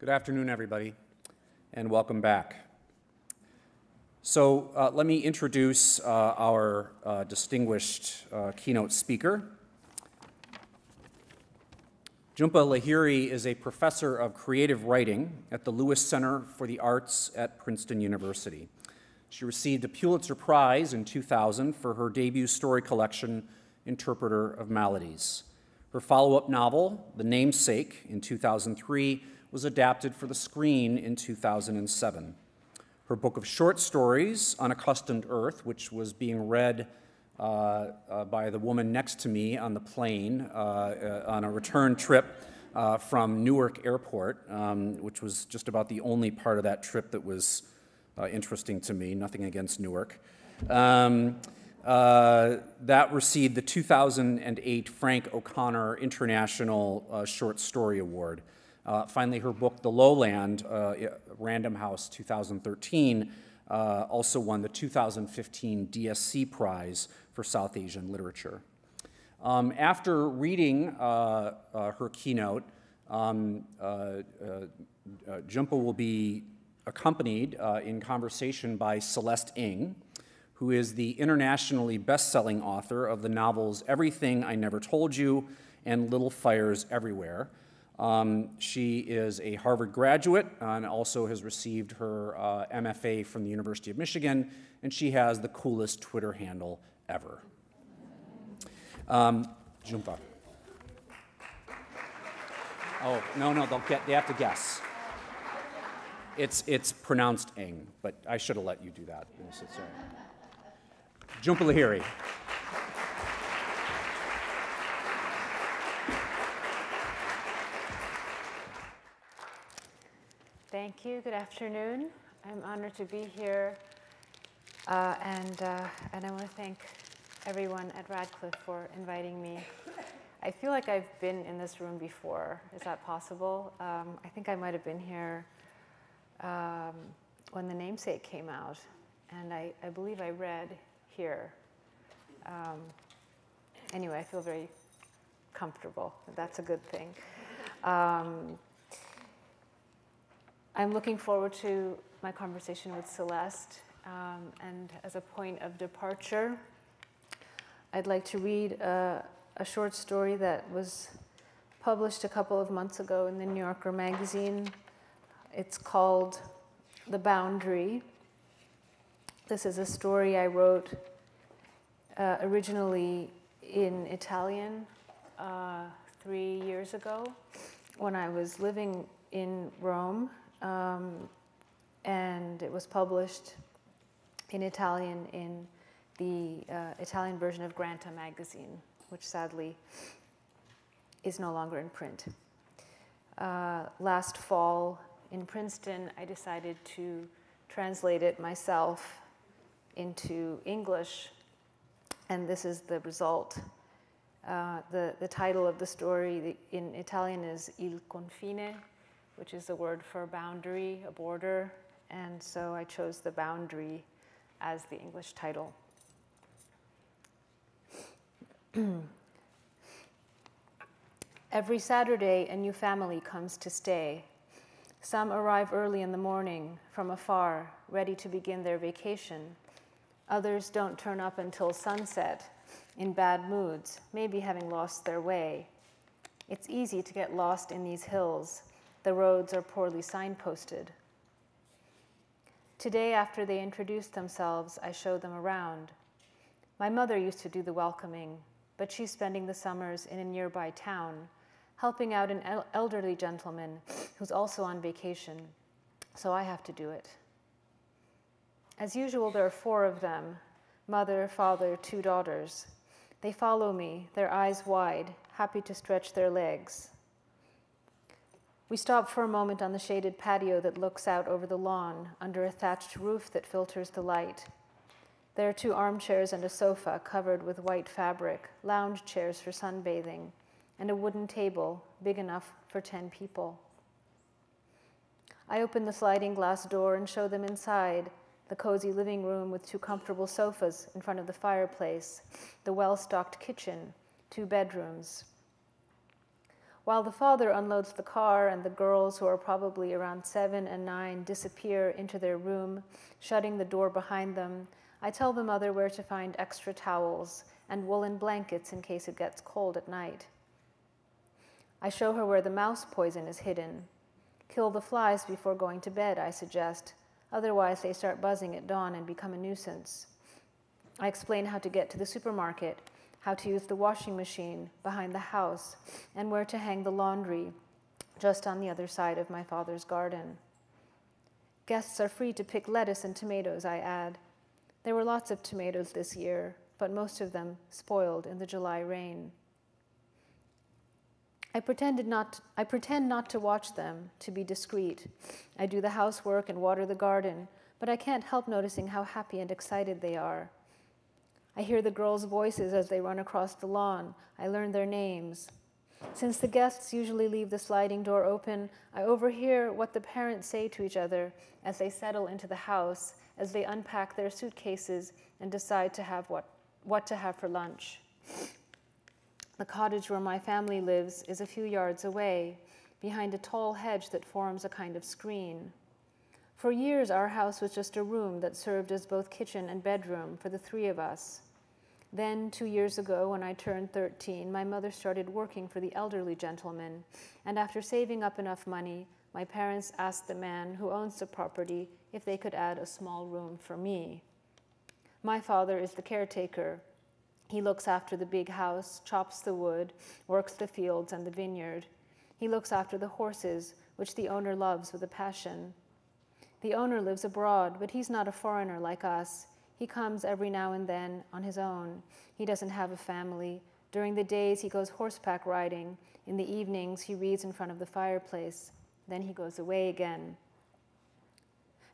Good afternoon, everybody, and welcome back. So uh, let me introduce uh, our uh, distinguished uh, keynote speaker. Jhumpa Lahiri is a professor of creative writing at the Lewis Center for the Arts at Princeton University. She received a Pulitzer Prize in 2000 for her debut story collection, Interpreter of Maladies. Her follow up novel, The Namesake, in 2003, was adapted for the screen in 2007. Her book of short stories, Unaccustomed Earth, which was being read uh, uh, by the woman next to me on the plane uh, uh on a return trip uh, from Newark Airport, um, which was just about the only part of that trip that was uh, interesting to me, nothing against Newark. Um, uh, that received the 2008 Frank O'Connor International uh, Short Story Award. Uh, finally, her book, The Lowland, uh, Random House 2013, uh, also won the 2015 DSC Prize for South Asian Literature. Um, after reading uh, her keynote, um, Jhumpa will be accompanied in conversation by Celeste Ng, who is the internationally best-selling author of the novels Everything I Never Told You and Little Fires Everywhere. Um, she is a Harvard graduate and also has received her uh, MFA from the University of Michigan, and she has the coolest Twitter handle ever. Um, Jhumpa. Oh, no, no, they'll get, they have to guess. It's, it's pronounced Eng, but I should have let you do that. Jhumpa Lahiri. Thank you. Good afternoon. I'm honored to be here. Uh, and, uh, and I want to thank everyone at Radcliffe for inviting me. I feel like I've been in this room before. Is that possible? Um, I think I might have been here um, when the namesake came out. And I, I believe I read here. Um, anyway, I feel very comfortable. That's a good thing. Um, I'm looking forward to my conversation with Celeste. Um, and as a point of departure, I'd like to read a, a, short story that was published a couple of months ago in the New Yorker magazine. It's called The Boundary. This is a story I wrote uh, originally in Italian uh, three years ago when I was living in Rome. Um, and it was published in Italian in the uh, Italian version of Granta magazine, which sadly is no longer in print. Uh, last fall in Princeton, I decided to translate it myself into English, and this is the result. Uh, the, the title of the story in Italian is Il confine, which is the word for boundary, a border, and so I chose the boundary as the English title. Every Saturday, a new family comes to stay. Some arrive early in the morning from afar, ready to begin their vacation. Others don't turn up until sunset, in bad moods, maybe having lost their way. It's easy to get lost in these hills. The roads are poorly signposted. Today, after they introduce themselves, I show them around. My mother used to do the welcoming, but she's spending the summers in a nearby town, helping out an elderly gentleman who's also on vacation, so I have to do it. As usual, there are four of them mother, father, two daughters. They follow me, their eyes wide, happy to stretch their legs. We stop for a moment on the shaded patio that looks out over the lawn under a thatched roof that filters the light. There are two armchairs and a sofa covered with white fabric, lounge chairs for sunbathing, and a wooden table big enough for 10 people. I open the sliding glass door and show them inside the cozy living room with two comfortable sofas in front of the fireplace, the well stocked kitchen, two bedrooms. While the father unloads the car and the girls, who are probably around seven and nine, disappear into their room, shutting the door behind them, I tell the mother where to find extra towels and woolen blankets in case it gets cold at night. I show her where the mouse poison is hidden. Kill the flies before going to bed, I suggest. Otherwise, they start buzzing at dawn and become a nuisance. I explain how to get to the supermarket, how to use the washing machine behind the house, and where to hang the laundry just on the other side of my father's garden. Guests are free to pick lettuce and tomatoes, I add. There were lots of tomatoes this year, but most of them spoiled in the July rain. I pretended not I pretend not to watch them, to be discreet. I do the housework and water the garden, but I can't help noticing how happy and excited they are. I hear the girls' voices as they run across the lawn. I learn their names. Since the guests usually leave the sliding door open, I overhear what the parents say to each other as they settle into the house, as they unpack their suitcases and decide to have what, what to have for lunch. The cottage where my family lives is a few yards away, behind a tall hedge that forms a kind of screen. For years, our house was just a room that served as both kitchen and bedroom for the three of us. Then, two years ago, when I turned 13, my mother started working for the elderly gentleman, and after saving up enough money, my parents asked the man who owns the property if they could add a small room for me. My father is the caretaker, he looks after the big house, chops the wood, works the fields and the vineyard. He looks after the horses, which the owner loves with a passion. The owner lives abroad, but he's not a foreigner like us. He comes every now and then on his own. He doesn't have a family. During the days, he goes horseback riding. In the evenings, he reads in front of the fireplace. Then he goes away again.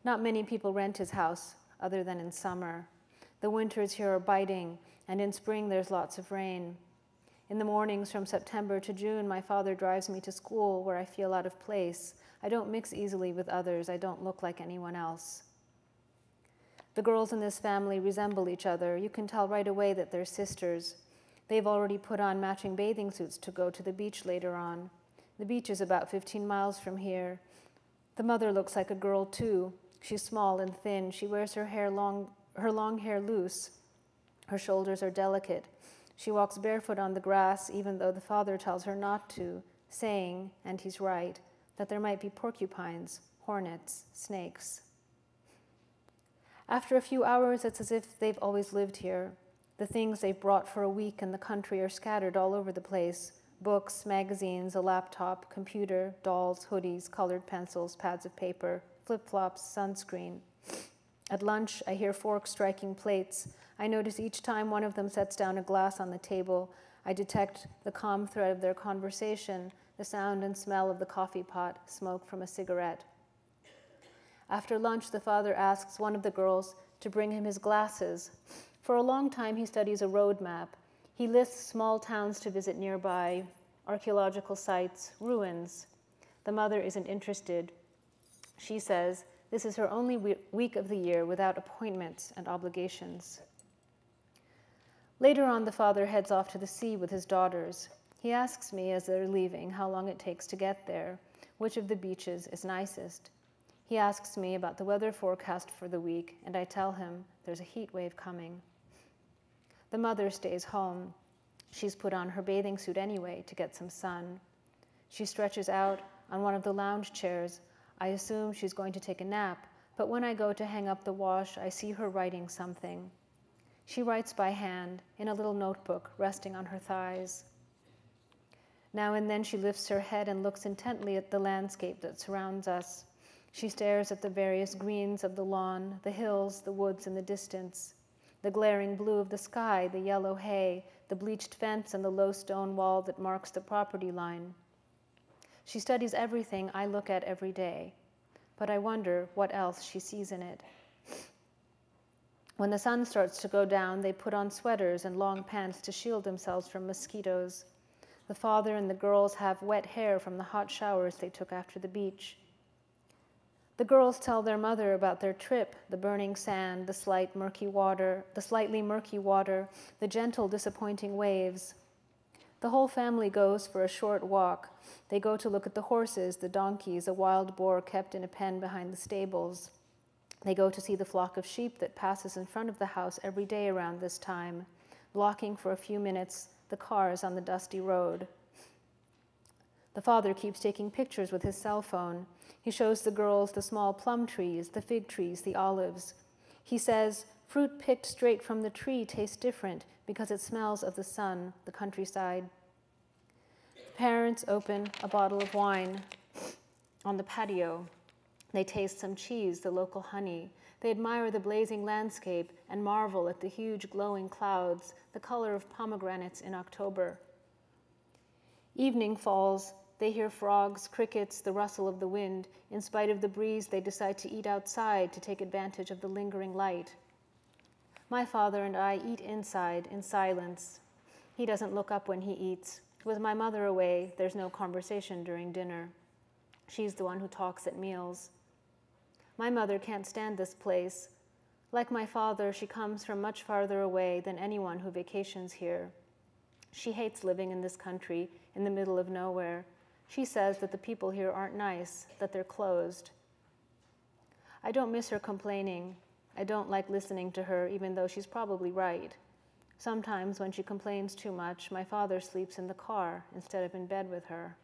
Not many people rent his house, other than in summer. The winters here are biting, and in spring there's lots of rain. In the mornings from September to June, my father drives me to school where I feel out of place. I don't mix easily with others. I don't look like anyone else. The girls in this family resemble each other. You can tell right away that they're sisters. They've already put on matching bathing suits to go to the beach later on. The beach is about 15 miles from here. The mother looks like a girl, too. She's small and thin. She wears her hair long, her long hair loose. Her shoulders are delicate. She walks barefoot on the grass, even though the father tells her not to, saying, and he's right, that there might be porcupines, hornets, snakes. After a few hours, it's as if they've always lived here. The things they've brought for a week in the country are scattered all over the place books, magazines, a laptop, computer, dolls, hoodies, colored pencils, pads of paper, flip flops, sunscreen. At lunch, I hear forks striking plates. I notice each time one of them sets down a glass on the table, I detect the calm thread of their conversation, the sound and smell of the coffee pot, smoke from a cigarette. After lunch, the father asks one of the girls to bring him his glasses. For a long time, he studies a road map. He lists small towns to visit nearby, archaeological sites, ruins. The mother isn't interested. She says, this is her only week of the year without appointments and obligations. Later on, the father heads off to the sea with his daughters. He asks me as they're leaving how long it takes to get there, which of the beaches is nicest. He asks me about the weather forecast for the week, and I tell him there's a heat wave coming. The mother stays home. She's put on her bathing suit anyway to get some sun. She stretches out on one of the lounge chairs I assume she's going to take a nap, but when I go to hang up the wash, I see her writing something. She writes by hand in a little notebook resting on her thighs. Now and then she lifts her head and looks intently at the landscape that surrounds us. She stares at the various greens of the lawn, the hills, the woods in the distance, the glaring blue of the sky, the yellow hay, the bleached fence, and the low stone wall that marks the property line. She studies everything I look at every day, but I wonder what else she sees in it. When the sun starts to go down, they put on sweaters and long pants to shield themselves from mosquitoes. The father and the girls have wet hair from the hot showers they took after the beach. The girls tell their mother about their trip, the burning sand, the slight murky water, the slightly murky water, the gentle disappointing waves. The whole family goes for a short walk. They go to look at the horses, the donkeys, a wild boar kept in a pen behind the stables. They go to see the flock of sheep that passes in front of the house every day around this time, blocking for a few minutes the cars on the dusty road. The father keeps taking pictures with his cell phone. He shows the girls the small plum trees, the fig trees, the olives. He says, Fruit picked straight from the tree tastes different because it smells of the sun, the countryside. The Parents open a bottle of wine on the patio. They taste some cheese, the local honey. They admire the blazing landscape and marvel at the huge glowing clouds, the color of pomegranates in October. Evening falls. They hear frogs, crickets, the rustle of the wind. In spite of the breeze, they decide to eat outside to take advantage of the lingering light. My father and I eat inside in silence. He doesn't look up when he eats. With my mother away, there's no conversation during dinner. She's the one who talks at meals. My mother can't stand this place. Like my father, she comes from much farther away than anyone who vacations here. She hates living in this country in the middle of nowhere. She says that the people here aren't nice, that they're closed. I don't miss her complaining. I don't like listening to her, even though she's probably right. Sometimes, when she complains too much, my father sleeps in the car instead of in bed with her.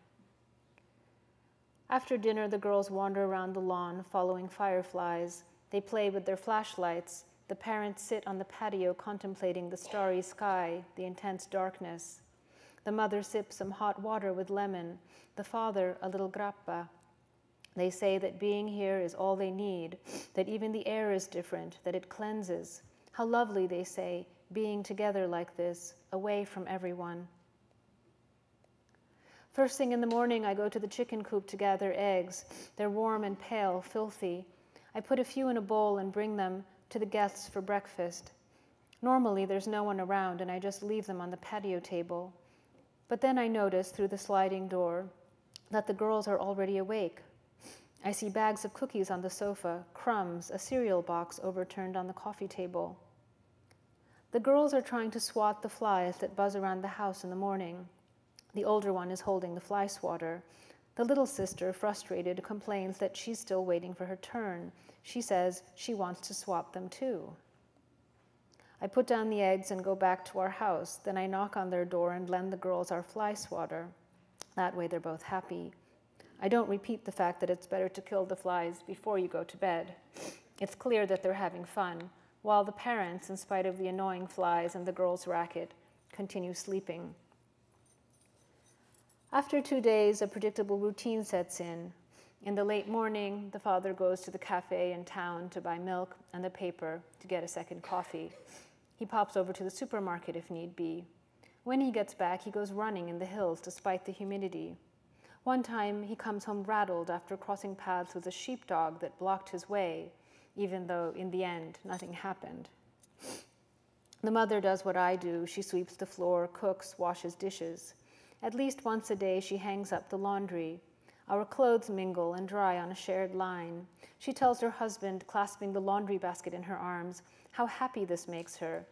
After dinner, the girls wander around the lawn, following fireflies. They play with their flashlights. The parents sit on the patio contemplating the starry sky, the intense darkness. The mother sips some hot water with lemon, the father a little grappa. They say that being here is all they need, that even the air is different, that it cleanses. How lovely, they say, being together like this, away from everyone. First thing in the morning, I go to the chicken coop to gather eggs. They're warm and pale, filthy. I put a few in a bowl and bring them to the guests for breakfast. Normally, there's no one around, and I just leave them on the patio table. But then I notice through the sliding door that the girls are already awake. I see bags of cookies on the sofa, crumbs, a cereal box overturned on the coffee table. The girls are trying to swat the flies that buzz around the house in the morning. The older one is holding the fly swatter. The little sister, frustrated, complains that she's still waiting for her turn. She says she wants to swat them too. I put down the eggs and go back to our house. Then I knock on their door and lend the girls our fly swatter. That way they're both happy. I don't repeat the fact that it's better to kill the flies before you go to bed. It's clear that they're having fun, while the parents, in spite of the annoying flies and the girls' racket, continue sleeping. After two days, a predictable routine sets in. In the late morning, the father goes to the cafe in town to buy milk and the paper to get a second coffee. He pops over to the supermarket if need be. When he gets back, he goes running in the hills despite the humidity. One time, he comes home rattled after crossing paths with a sheepdog that blocked his way, even though in the end, nothing happened. The mother does what I do she sweeps the floor, cooks, washes dishes. At least once a day, she hangs up the laundry. Our clothes mingle and dry on a shared line. She tells her husband, clasping the laundry basket in her arms, how happy this makes her.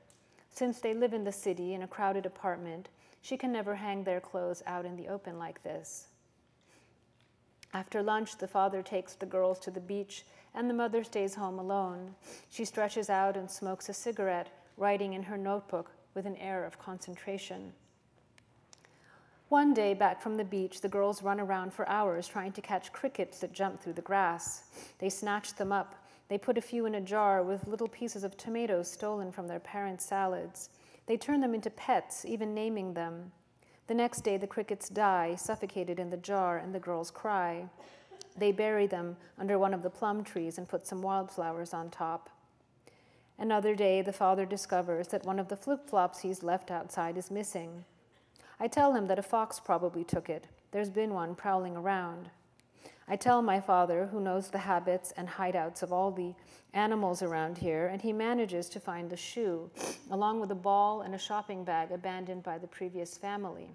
Since they live in the city in a crowded apartment, she can never hang their clothes out in the open like this. After lunch, the father takes the girls to the beach, and the mother stays home alone. She stretches out and smokes a cigarette, writing in her notebook with an air of concentration. One day, back from the beach, the girls run around for hours trying to catch crickets that jump through the grass. They snatch them up. They put a few in a jar with little pieces of tomatoes stolen from their parents' salads. They turn them into pets, even naming them. The next day, the crickets die, suffocated in the jar, and the girls cry. They bury them under one of the plum trees and put some wildflowers on top. Another day, the father discovers that one of the flip flops he's left outside is missing. I tell him that a fox probably took it. There's been one prowling around. I tell my father, who knows the habits and hideouts of all the animals around here, and he manages to find the shoe, along with a ball and a shopping bag abandoned by the previous family.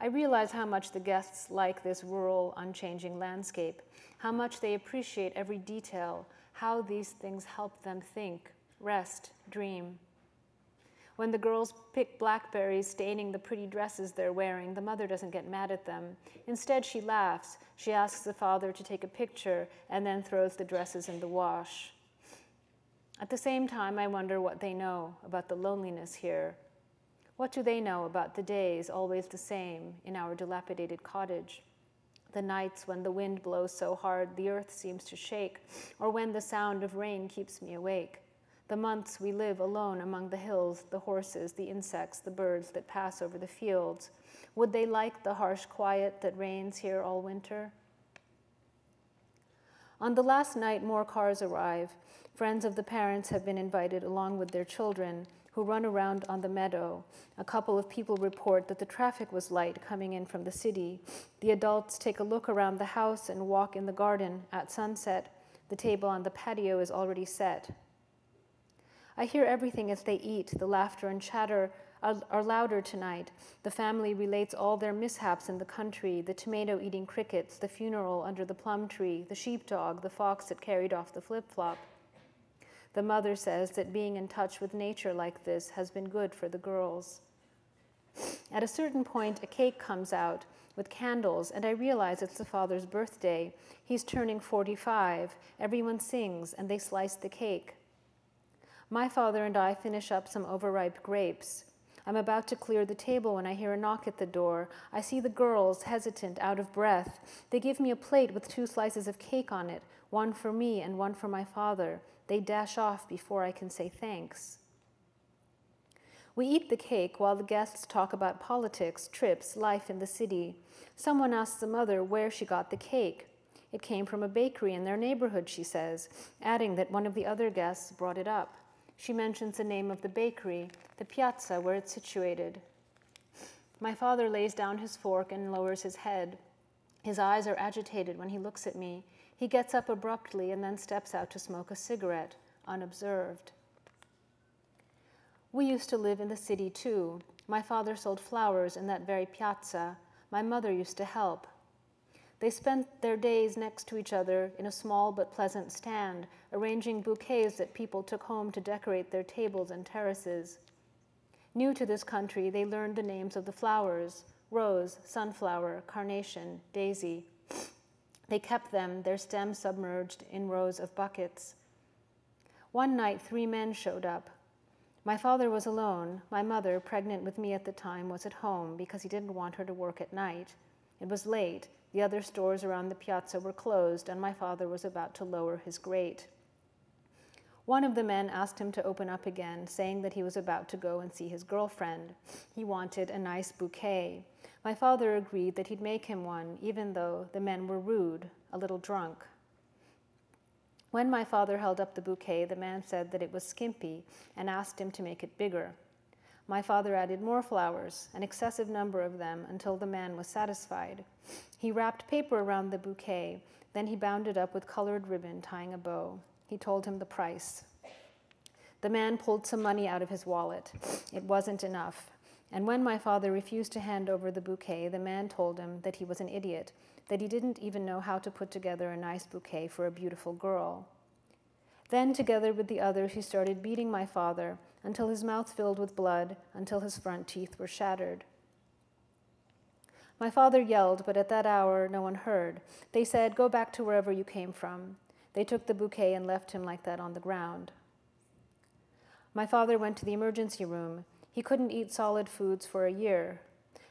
I realize how much the guests like this rural, unchanging landscape, how much they appreciate every detail, how these things help them think, rest, dream. When the girls pick blackberries, staining the pretty dresses they're wearing, the mother doesn't get mad at them. Instead, she laughs. She asks the father to take a picture and then throws the dresses in the wash. At the same time, I wonder what they know about the loneliness here. What do they know about the days always the same in our dilapidated cottage? The nights when the wind blows so hard the earth seems to shake, or when the sound of rain keeps me awake. The months we live alone among the hills, the horses, the insects, the birds that pass over the fields. Would they like the harsh quiet that reigns here all winter? On the last night, more cars arrive. Friends of the parents have been invited along with their children, who run around on the meadow. A couple of people report that the traffic was light coming in from the city. The adults take a look around the house and walk in the garden. At sunset, the table on the patio is already set. I hear everything as they eat. The laughter and chatter are, are, louder tonight. The family relates all their mishaps in the country the tomato eating crickets, the funeral under the plum tree, the sheepdog, the fox that carried off the flip flop. The mother says that being in touch with nature like this has been good for the girls. At a certain point, a cake comes out with candles, and I realize it's the father's birthday. He's turning 45. Everyone sings, and they slice the cake. My father and I finish up some overripe grapes. I'm about to clear the table when I hear a knock at the door. I see the girls, hesitant, out of breath. They give me a plate with two slices of cake on it, one for me and one for my father. They dash off before I can say thanks. We eat the cake while the guests talk about politics, trips, life in the city. Someone asks the mother where she got the cake. It came from a bakery in their neighborhood, she says, adding that one of the other guests brought it up. She mentions the name of the bakery, the piazza where it's situated. My father lays down his fork and lowers his head. His eyes are agitated when he looks at me. He gets up abruptly and then steps out to smoke a cigarette, unobserved. We used to live in the city too. My father sold flowers in that very piazza. My mother used to help. They spent their days next to each other in a small but pleasant stand, arranging bouquets that people took home to decorate their tables and terraces. New to this country, they learned the names of the flowers rose, sunflower, carnation, daisy. They kept them, their stems submerged in rows of buckets. One night, three men showed up. My father was alone. My mother, pregnant with me at the time, was at home because he didn't want her to work at night. It was late. The other stores around the piazza were closed, and my father was about to lower his grate. One of the men asked him to open up again, saying that he was about to go and see his girlfriend. He wanted a nice bouquet. My father agreed that he'd make him one, even though the men were rude, a little drunk. When my father held up the bouquet, the man said that it was skimpy and asked him to make it bigger. My father added more flowers, an excessive number of them, until the man was satisfied. He wrapped paper around the bouquet, then he bound it up with colored ribbon, tying a bow. He told him the price. The man pulled some money out of his wallet. It wasn't enough. And when my father refused to hand over the bouquet, the man told him that he was an idiot, that he didn't even know how to put together a nice bouquet for a beautiful girl. Then, together with the others, he started beating my father until his mouth filled with blood, until his front teeth were shattered. My father yelled, but at that hour no one heard. They said, Go back to wherever you came from. They took the bouquet and left him like that on the ground. My father went to the emergency room. He couldn't eat solid foods for a year.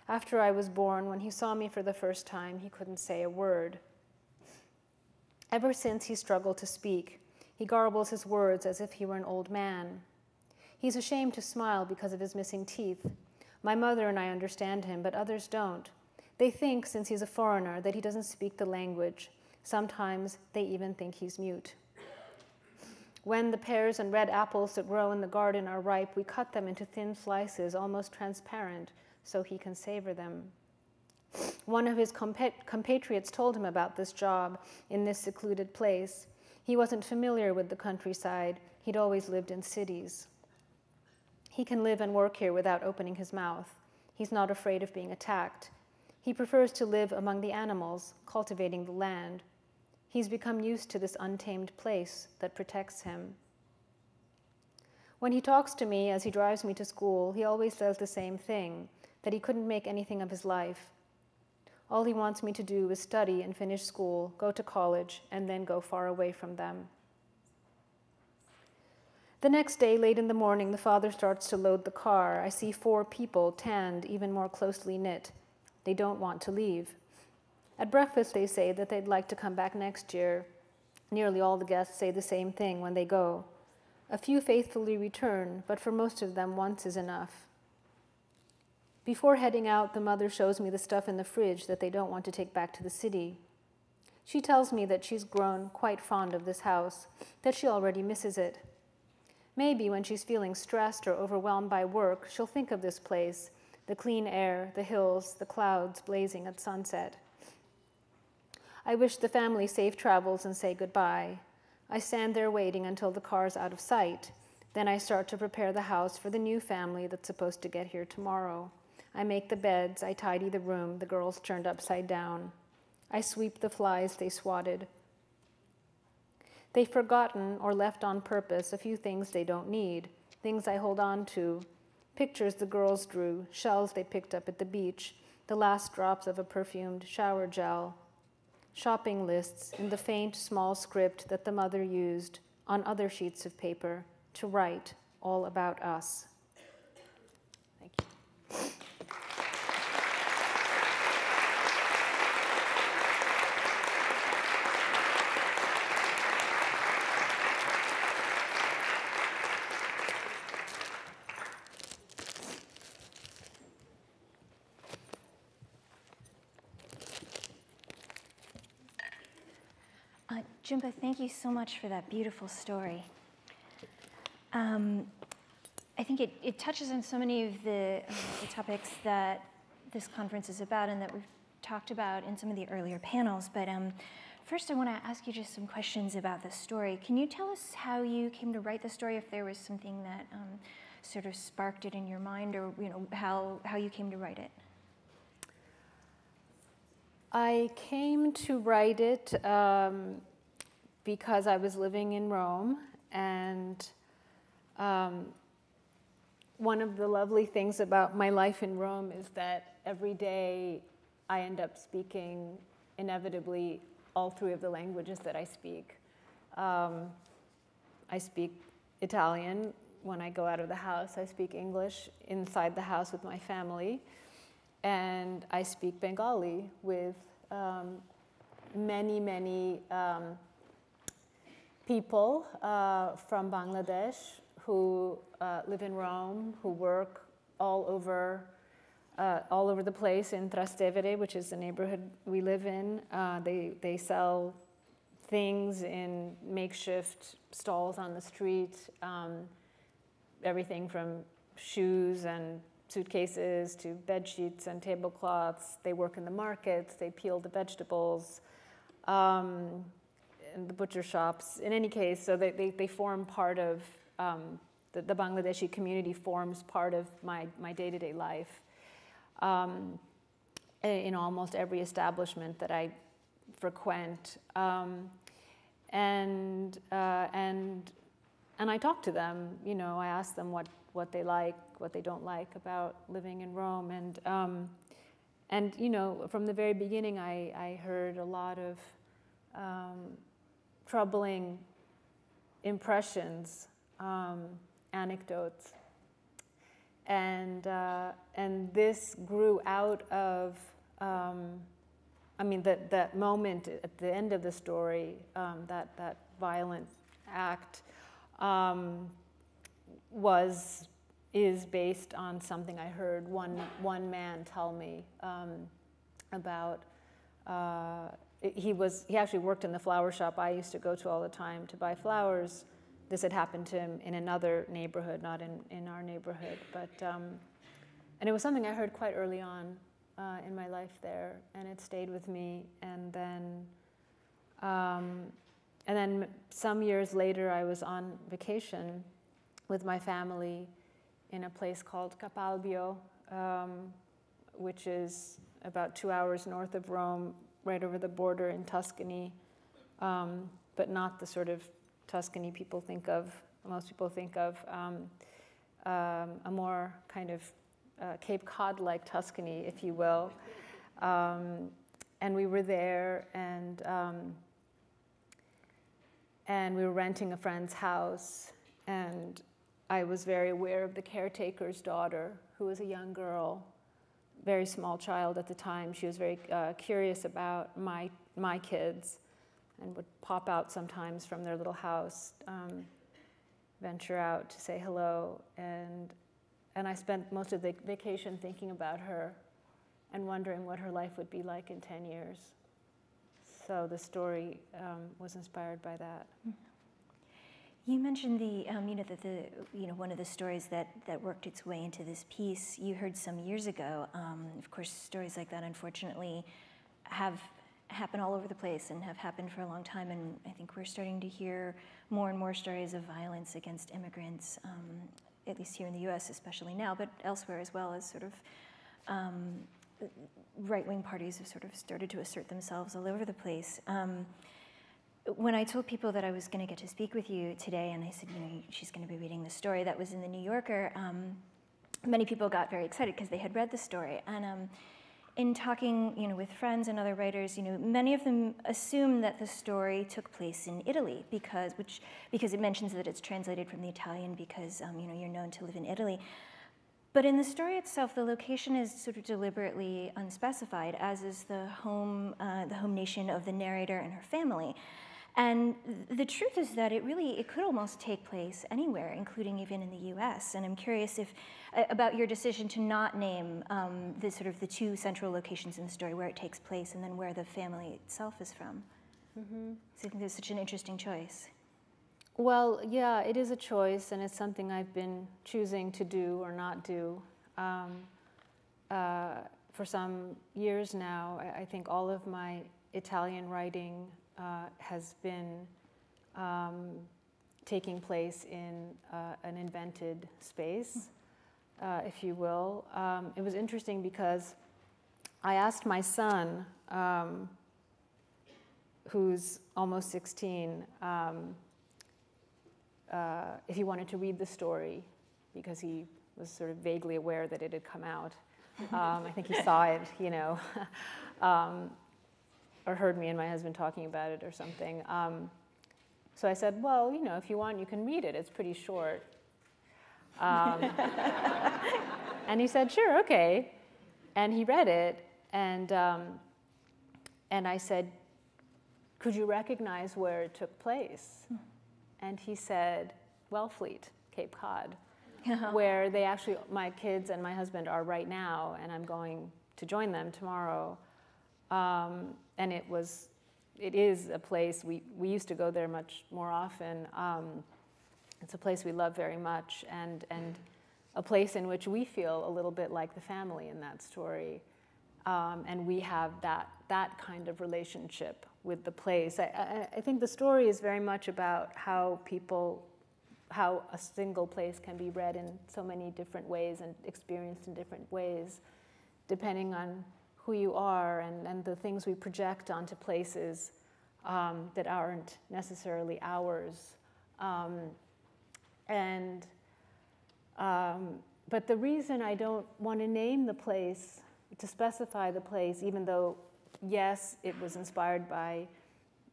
After I was born, when he saw me for the first time, he couldn't say a word. Ever since, he struggled to speak. He garbles his words as if he were an old man. He's ashamed to smile because of his missing teeth. My mother and I understand him, but others don't. They think, since he's a foreigner, that he doesn't speak the language. Sometimes they even think he's mute. When the pears and red apples that grow in the garden are ripe, we cut them into thin slices, almost transparent, so he can savor them. One of his compatriots told him about this job in this secluded place. He wasn't familiar with the countryside, he'd always lived in cities. He can live and work here without opening his mouth. He's not afraid of being attacked. He prefers to live among the animals, cultivating the land, He's become used to this untamed place that protects him. When he talks to me as he drives me to school, he always says the same thing that he couldn't make anything of his life. All he wants me to do is study and finish school, go to college, and then go far away from them. The next day, late in the morning, the father starts to load the car. I see four people, tanned, even more closely knit. They don't want to leave. At breakfast, they say that they'd like to come back next year. Nearly all the guests say the same thing when they go. A few faithfully return, but for most of them, once is enough. Before heading out, the mother shows me the stuff in the fridge that they don't want to take back to the city. She tells me that she's grown quite fond of this house, that she already misses it. Maybe when she's feeling stressed or overwhelmed by work, she'll think of this place the clean air, the hills, the clouds blazing at sunset. I wish the family safe travels and say goodbye. I stand there waiting until the car's out of sight. Then I start to prepare the house for the new family that's supposed to get here tomorrow. I make the beds, I tidy the room, the girls turned upside down. I sweep the flies they swatted. They've forgotten or left on purpose a few things they don't need, things I hold on to, pictures the girls drew, shells they picked up at the beach, the last drops of a perfumed shower gel, shopping lists in the faint, small script that the mother used on other sheets of paper to write all about us. Jhumpa, thank you so much for that beautiful story. Um, I think it, it touches on so many of the, the topics that this conference is about and that we've talked about in some of the earlier panels. But um, first, I want to ask you just some questions about the story. Can you tell us how you came to write the story, if there was something that um, sort of sparked it in your mind, or you know how, how you came to write it? I came to write it um, because I was living in Rome, and um, one of the lovely things about my life in Rome is that every day I end up speaking inevitably all three of the languages that I speak. Um, I speak Italian when I go out of the house, I speak English inside the house with my family and I speak Bengali with um, many, many um, people uh, from Bangladesh who uh, live in Rome, who work all over, uh, all over the place in Trastevere, which is the neighborhood we live in. Uh, they, they sell things in makeshift stalls on the street, um, everything from shoes and suitcases to bed sheets and tablecloths. They work in the markets, they peel the vegetables, um, in the butcher shops. In any case, so they, they, they form part of, um, the, the, Bangladeshi community forms part of my, my day-to-day life. Um, in almost every establishment that I frequent. Um, and, uh, and, and I talk to them, you know, I ask them what, what they like, what they don't like about living in Rome. And, um, and you know, from the very beginning, I, I heard a lot of um, troubling impressions, um, anecdotes. And, uh, and this grew out of, um, I mean, that, that moment at the end of the story, um, that, that violent act, um, was is based on something I heard one, one man tell me um, about. Uh, he, was, he actually worked in the flower shop I used to go to all the time to buy flowers. This had happened to him in another neighborhood, not in, in our neighborhood. But, um, and it was something I heard quite early on uh, in my life there, and it stayed with me. And then, um, and then some years later, I was on vacation with my family in a place called Capalbio, um, which is about two hours north of Rome, right over the border in Tuscany, um, but not the sort of Tuscany people think of most people think of um, um, a more kind of uh, Cape Cod like Tuscany, if you will. Um, and we were there, and, um, and we were renting a friend's house, and I was very aware of the caretaker's daughter, who was a young girl, very small child at the time. She was very uh, curious about my, my kids and would pop out sometimes from their little house, um, venture out to say hello. And, and I spent most of the vacation thinking about her and wondering what her life would be like in 10 years. So the story um, was inspired by that. You mentioned the, um, you know, that the, you know, one of the stories that, that worked its way into this piece you heard some years ago. Um, of course, stories like that, unfortunately, have happen all over the place and have happened for a long time. And I think we're starting to hear more and more stories of violence against immigrants, um, at least here in the U.S., especially now, but elsewhere as well as sort of um, right-wing parties have sort of started to assert themselves all over the place. Um, when I told people that I was going to get to speak with you today, and I said, you know, she's going to be reading the story that was in the New Yorker, um, many people got very excited because they had read the story. And um, in talking, you know, with friends and other writers, you know, many of them assume that the story took place in Italy because, which, because it mentions that it's translated from the Italian because, um, you know, you're known to live in Italy. But in the story itself, the location is sort of deliberately unspecified, as is the home, uh, the home nation of the narrator and her family. And the truth is that it really, it could almost take place anywhere, including even in the US. And I'm curious if, uh, about your decision to not name um, the sort of the two central locations in the story, where it takes place and then where the family itself is from. Mm-hmm. So I think that's such an interesting choice. Well, yeah, it is a choice, and it's something I've been choosing to do or not do. Um, uh, for some years now, I, I think all of my Italian writing uh, has been um, taking place in uh, an invented space, uh, if you will. Um, it was interesting because I asked my son, um, who's almost 16, um, uh, if he wanted to read the story because he was sort of vaguely aware that it had come out. Um, I think he saw it, you know. Or heard me and my husband talking about it or something. Um, so I said, well, you know, if you want, you can read it. It's pretty short. Um, and he said, sure, okay. And he read it, and, um, and I said, could you recognize where it took place? And he said, Wellfleet, Cape Cod, where they actually, my kids and my husband are right now, and I'm going to join them tomorrow. Um, and it was, it is a place, we, we used to go there much more often. Um, it's a place we love very much and, and a place in which we feel a little bit like the family in that story. Um, and we have that, that kind of relationship with the place. I, I, I think the story is very much about how people, how a single place can be read in so many different ways and experienced in different ways, depending on who you are and, and the things we project onto places um, that aren't necessarily ours. Um, and, um, but the reason I don't want to name the place, to specify the place, even though, yes, it was inspired by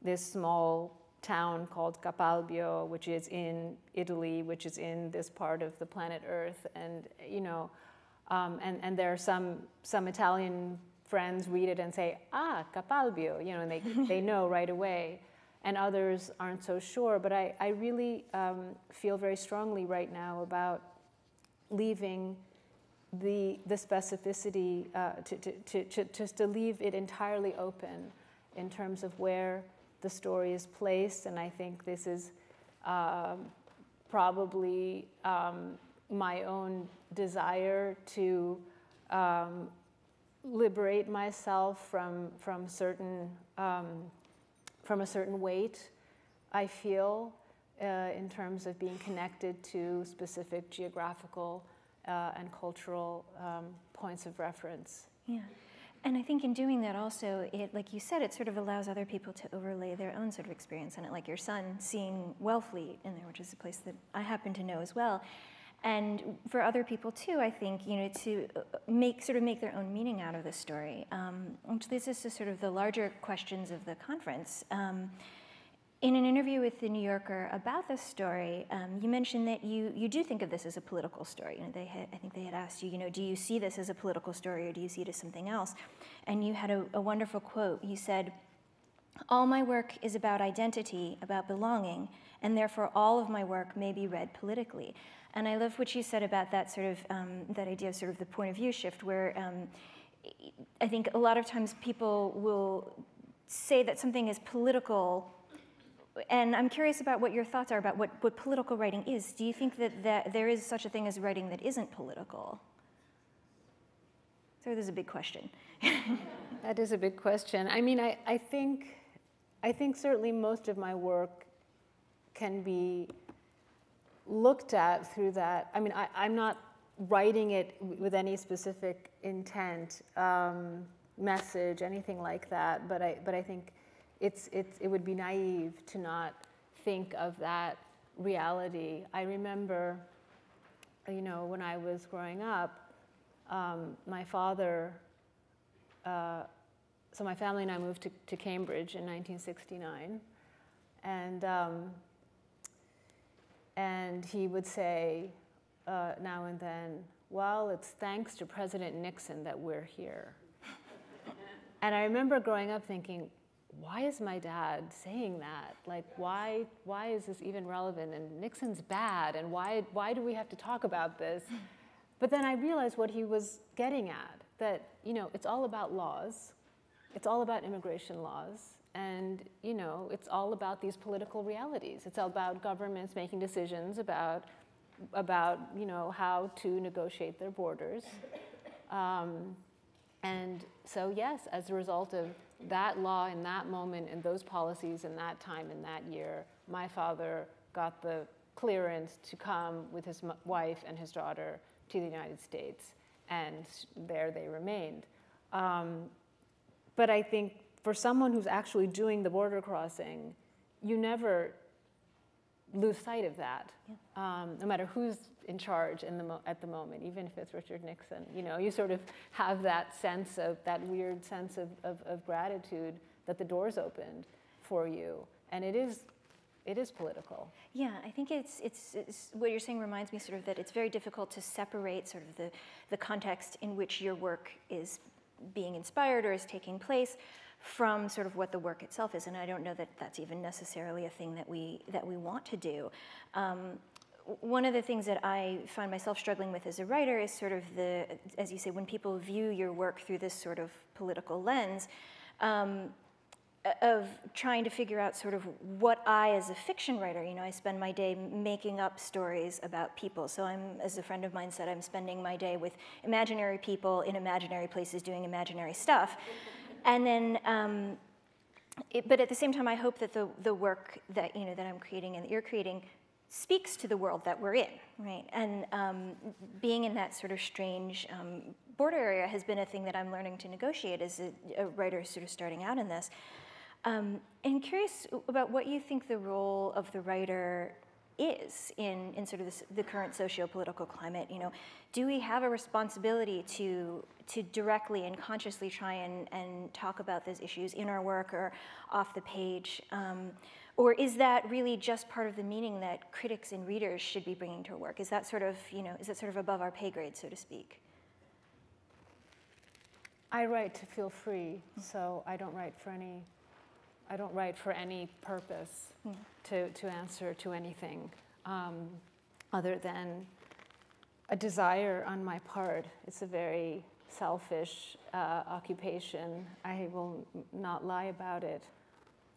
this small town called Capalbio, which is in Italy, which is in this part of the planet Earth, and you know, um, and and there are some some Italian friends read it and say, ah, Capalbio, you know, and they, they know right away. And others aren't so sure. But I, I really um, feel very strongly right now about leaving the, the specificity, uh, to, to, to, to, just to leave it entirely open in terms of where the story is placed. And I think this is um, probably um, my own desire to um, liberate myself from, from, certain, um, from a certain weight I feel uh, in terms of being connected to specific geographical uh, and cultural um, points of reference. Yeah. And I think in doing that also, it, like you said, it sort of allows other people to overlay their own sort of experience on it, like your son seeing Wellfleet in there, which is a place that I happen to know as well. And for other people too, I think, you know, to uh, make, sort of make their own meaning out of the story, um, which leads us to sort of the larger questions of the conference. Um, in an interview with the New Yorker about this story, um, you mentioned that you, you do think of this as a political story. You know, they had, I think they had asked you, you know, do you see this as a political story or do you see it as something else? And you had a, a wonderful quote. You said, all my work is about identity, about belonging, and therefore all of my work may be read politically. And I love what you said about that sort of, um, that idea of sort of the point of view shift where um, I think a lot of times people will say that something is political and I'm curious about what your thoughts are about what, what political writing is. Do you think that, that there is such a thing as writing that isn't political? So there's a big question. that is a big question. I mean, I, I think I think certainly most of my work can be looked at through that. I mean, I, am not writing it with any specific intent, um, message, anything like that. But I, but I think it's, it's, it would be naive to not think of that reality. I remember, you know, when I was growing up, um, my father, uh, so my family and I moved to, to Cambridge in 1969, and um, and he would say uh, now and then, "Well, it's thanks to President Nixon that we're here." and I remember growing up thinking, why is my dad saying that? Like, why, why is this even relevant? And Nixon's bad, and why, why do we have to talk about this? But then I realized what he was getting at, that, you know, it's all about laws. It's all about immigration laws. And, you know, it's all about these political realities. It's all about governments making decisions about, about you know, how to negotiate their borders. Um, and so, yes, as a result of that law in that moment and those policies in that time in that year, my father got the clearance to come with his wife and his daughter to the United States, and there they remained. Um, but I think for someone who's actually doing the border crossing, you never lose sight of that, yeah. um, no matter who's in charge in the at the moment, even if it's Richard Nixon. You know, you sort of have that sense of, that weird sense of, of, of gratitude that the door's opened for you. And it is it is political. Yeah, I think it's, it's, it's, what you're saying reminds me sort of that it's very difficult to separate sort of the, the context in which your work is being inspired or is taking place from sort of what the work itself is. And I don't know that that's even necessarily a thing that we, that we want to do. Um, one of the things that I find myself struggling with as a writer is sort of the, as you say, when people view your work through this sort of political lens, um, of trying to figure out sort of what I, as a fiction writer, you know, I spend my day making up stories about people. So I'm, as a friend of mine said, I'm spending my day with imaginary people in imaginary places doing imaginary stuff. And then, um, it, but at the same time, I hope that the, the work that, you know, that I'm creating and that you're creating speaks to the world that we're in, right? And um, being in that sort of strange um, border area has been a thing that I'm learning to negotiate as a, a writer sort of starting out in this. Um, and curious about what you think the role of the writer is in, in sort of this, the current socio-political climate. You know, do we have a responsibility to, to directly and consciously try and, and talk about those issues in our work or off the page? Um, or is that really just part of the meaning that critics and readers should be bringing to our work? Is that sort of, you know, is that sort of above our pay grade, so to speak? I write to feel free, so I don't write for any I don't write for any purpose mm. to, to answer to anything um, other than a desire on my part. It's a very selfish uh, occupation. I will not lie about it.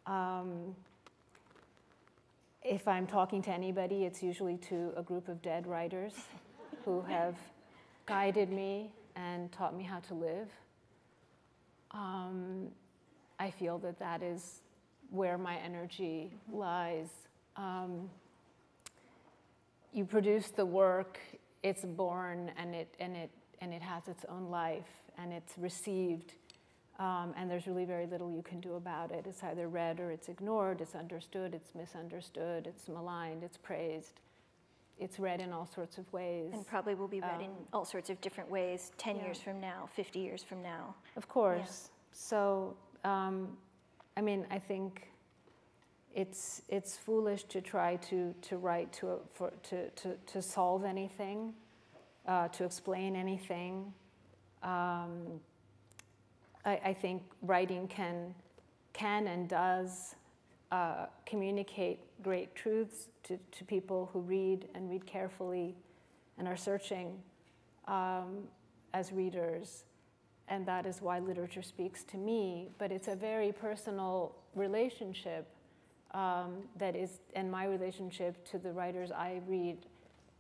Um, if I'm talking to anybody, it's usually to a group of dead writers who have guided me and taught me how to live. Um, I feel that that is where my energy lies. Um, you produce the work, it's born, and it, and, it, and it has its own life, and it's received Um, and there's really very little you can do about it. It's either read or it's ignored, it's understood, it's misunderstood, it's maligned, it's praised. It's read in all sorts of ways. And probably will be read in Um, all sorts of different ways 10 yeah. years from now, 50 years from now. Of course. So, um, I mean, I think it's it's foolish to try to to write to for to, to to solve anything, uh, to explain anything. Um, I, I think writing can can and does uh, communicate great truths to, to people who read and read carefully and are searching um, as readers and that is why literature speaks to me. But it's a very personal relationship um, that is, and my relationship to the writers I read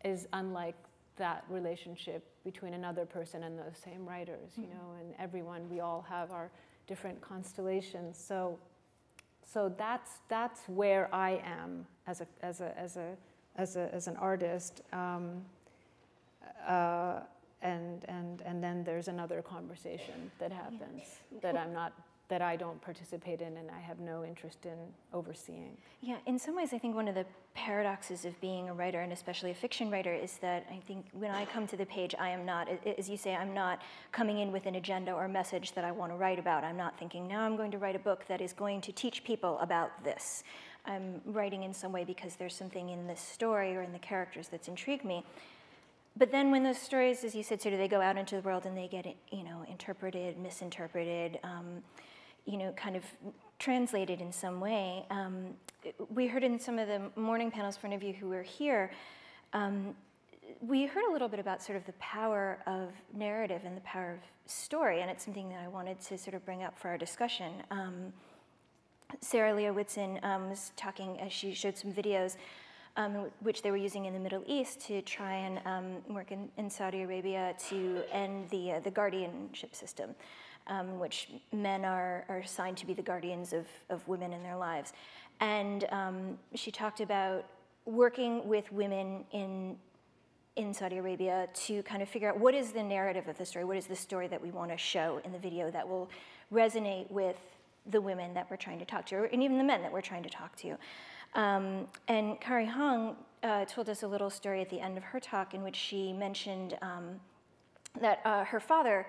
is unlike that relationship between another person and those same writers, you know, and everyone, we all have our different constellations. So, so that's, that's where I am as, a, as, a, as, a, as, a, as an artist. Um, uh, and, and, and then there's another conversation that happens that I'm not, that I don't participate in and I have no interest in overseeing. Yeah, in some ways, I think one of the paradoxes of being a writer, and especially a fiction writer, is that I think when I come to the page, I am not, as you say, I'm not coming in with an agenda or message that I want to write about. I'm not thinking, now I'm going to write a book that is going to teach people about this. I'm writing in some way because there's something in this story or in the characters that's intrigued me. But then when those stories, as you said, sort of they go out into the world and they get, you know, interpreted, misinterpreted, um, you know, kind of translated in some way. Um, we heard in some of the morning panels for any of you who were here, um, we heard a little bit about sort of the power of narrative and the power of story, and it's something that I wanted to sort of bring up for our discussion. Um, Sarah Leah Whitson um, was talking as she showed some videos, um, which they were using in the Middle East to try and um, work in, in Saudi Arabia to end the uh, the guardianship system, um, which men are are assigned to be the guardians of of women in their lives, and um, she talked about working with women in in Saudi Arabia to kind of figure out what is the narrative of the story, what is the story that we want to show in the video that will resonate with the women that we're trying to talk to, and even the men that we're trying to talk to. Um, and Kari Hong uh, told us a little story at the end of her talk in which she mentioned um, that uh, her father